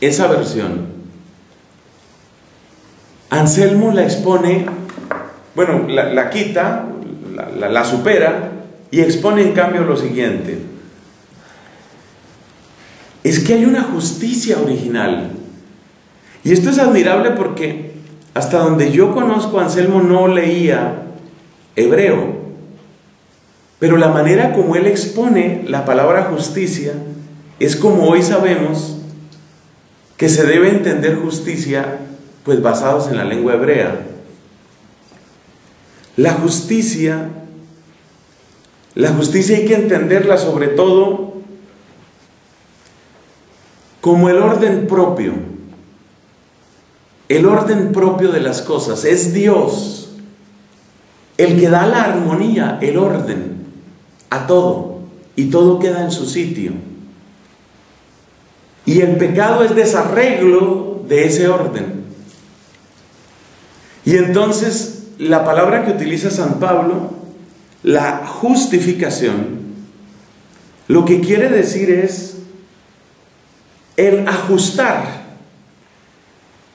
esa versión, Anselmo la expone, bueno, la, quita, la supera y expone en cambio lo siguiente. Es que hay una justicia original y esto es admirable porque hasta donde yo conozco, Anselmo no leía hebreo, pero la manera como él expone la palabra justicia es como hoy sabemos que se debe entender justicia pues basados en la lengua hebrea. La justicia, la justicia hay que entenderla sobre todo como el orden propio el orden propio de las cosas. Es Dios el que da la armonía, el orden a todo. Y todo queda en su sitio. Y el pecado es desarreglo de ese orden. Y entonces la palabra que utiliza San Pablo, la justificación, lo que quiere decir es el ajustar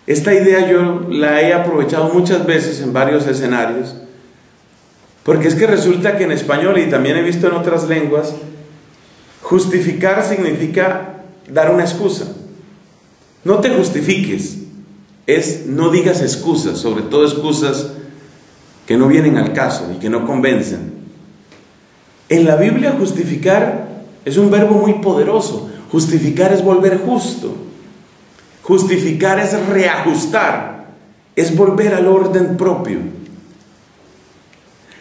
esta idea yo la he aprovechado muchas veces en varios escenarios, porque es que resulta que en español y también he visto en otras lenguas, justificar significa dar una excusa. No te justifiques, es no digas excusas, sobre todo excusas que no vienen al caso y que no convencen. En la Biblia justificar es un verbo muy poderoso. Justificar es volver justo. Justificar es reajustar, es volver al orden propio.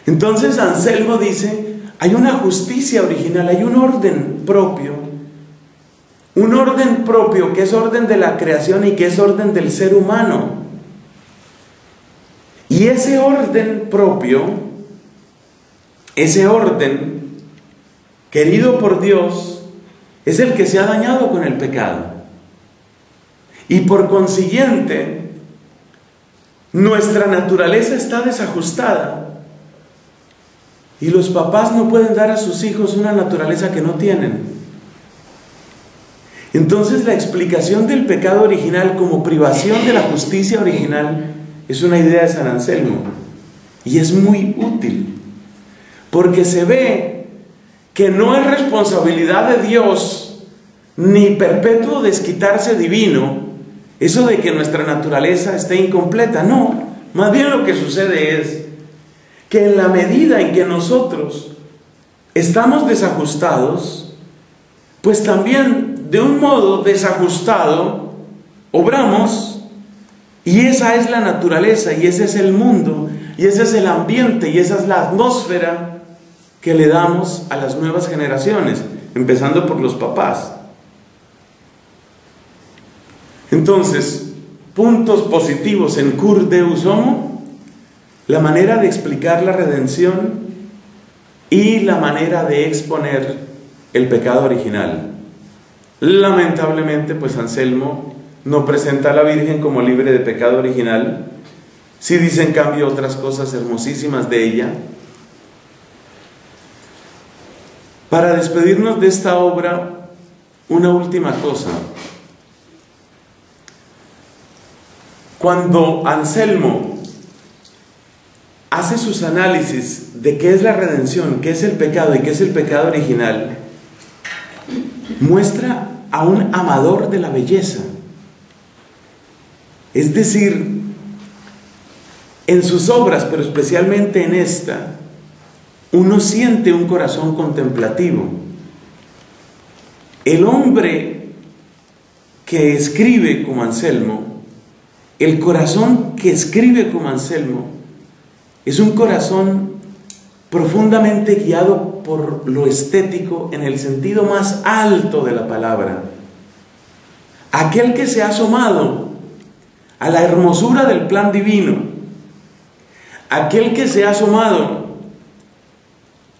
Entonces Anselmo dice, hay una justicia original, hay un orden propio, un orden propio que es orden de la creación y que es orden del ser humano. Y ese orden propio, ese orden querido por Dios, es el que se ha dañado con el pecado. Y por consiguiente, nuestra naturaleza está desajustada. Y los papás no pueden dar a sus hijos una naturaleza que no tienen. Entonces la explicación del pecado original como privación de la justicia original es una idea de San Anselmo. Y es muy útil. Porque se ve que no es responsabilidad de Dios ni perpetuo desquitarse divino eso de que nuestra naturaleza esté incompleta. No, más bien lo que sucede es que en la medida en que nosotros estamos desajustados, pues también de un modo desajustado obramos y esa es la naturaleza y ese es el mundo y ese es el ambiente y esa es la atmósfera que le damos a las nuevas generaciones, empezando por los papás. Entonces, puntos positivos en Cur Deus Homo, la manera de explicar la redención y la manera de exponer el pecado original. Lamentablemente, pues Anselmo no presenta a la Virgen como libre de pecado original, sí dice en cambio otras cosas hermosísimas de ella. Para despedirnos de esta obra, una última cosa. Cuando Anselmo hace sus análisis de qué es la redención, qué es el pecado y qué es el pecado original, muestra a un amador de la belleza. Es decir, en sus obras, pero especialmente en esta, uno siente un corazón contemplativo. El hombre que escribe como Anselmo el corazón que escribe como Anselmo es un corazón profundamente guiado por lo estético en el sentido más alto de la palabra. Aquel que se ha asomado a la hermosura del plan divino, aquel que se ha asomado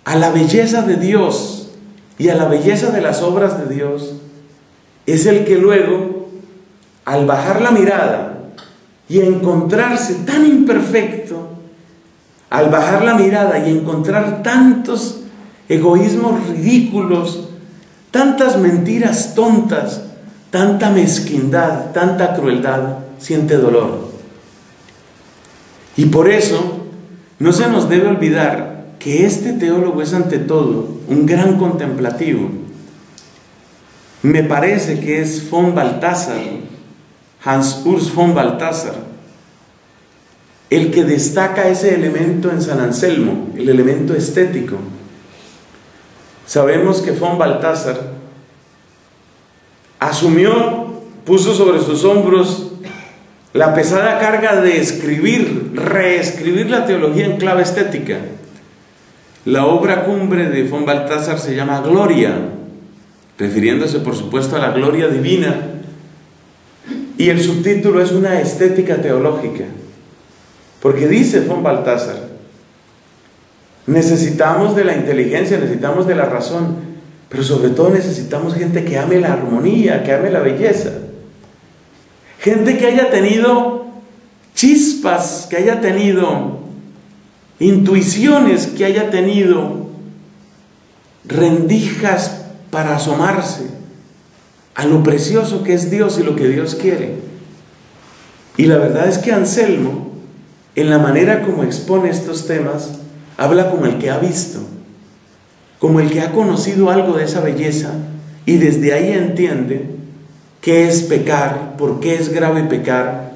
a la belleza de Dios y a la belleza de las obras de Dios, es el que luego, al bajar la mirada, y encontrarse tan imperfecto, al bajar la mirada y encontrar tantos egoísmos ridículos, tantas mentiras tontas, tanta mezquindad, tanta crueldad, siente dolor. Y por eso no se nos debe olvidar que este teólogo es ante todo un gran contemplativo. Me parece que es von Baltasar, Hans Urs von Balthasar, el que destaca ese elemento en San Anselmo, el elemento estético. Sabemos que von Balthasar asumió, puso sobre sus hombros la pesada carga de escribir, reescribir la teología en clave estética. La obra cumbre de von Balthasar se llama Gloria, refiriéndose por supuesto a la gloria divina y el subtítulo es una estética teológica. Porque dice von Baltasar, necesitamos de la inteligencia, necesitamos de la razón, pero sobre todo necesitamos gente que ame la armonía, que ame la belleza. Gente que haya tenido chispas, que haya tenido intuiciones, que haya tenido rendijas para asomarse a lo precioso que es Dios y lo que Dios quiere. Y la verdad es que Anselmo, en la manera como expone estos temas, habla como el que ha visto, como el que ha conocido algo de esa belleza y desde ahí entiende qué es pecar, por qué es grave pecar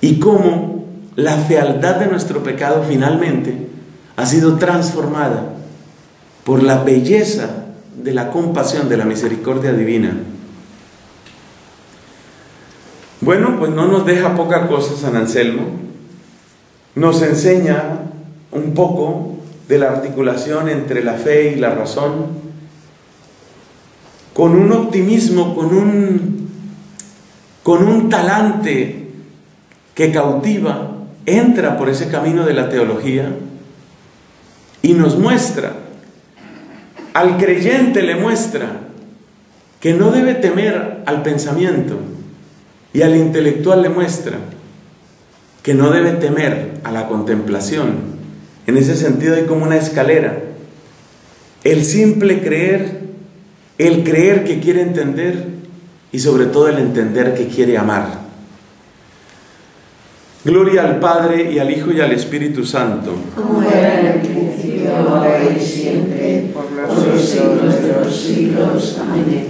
y cómo la fealdad de nuestro pecado finalmente ha sido transformada por la belleza de la compasión, de la misericordia divina. Bueno, pues no nos deja poca cosa San Anselmo. Nos enseña un poco de la articulación entre la fe y la razón, con un optimismo, con un, con un talante que cautiva, entra por ese camino de la teología y nos muestra, al creyente le muestra que no debe temer al pensamiento y al intelectual le muestra que no debe temer a la contemplación. En ese sentido hay como una escalera. El simple creer, el creer que quiere entender y sobre todo el entender que quiere amar. Gloria al Padre y al Hijo y al Espíritu Santo. Como era en el principio, ahora y siempre, por los siglos de los siglos. Amén.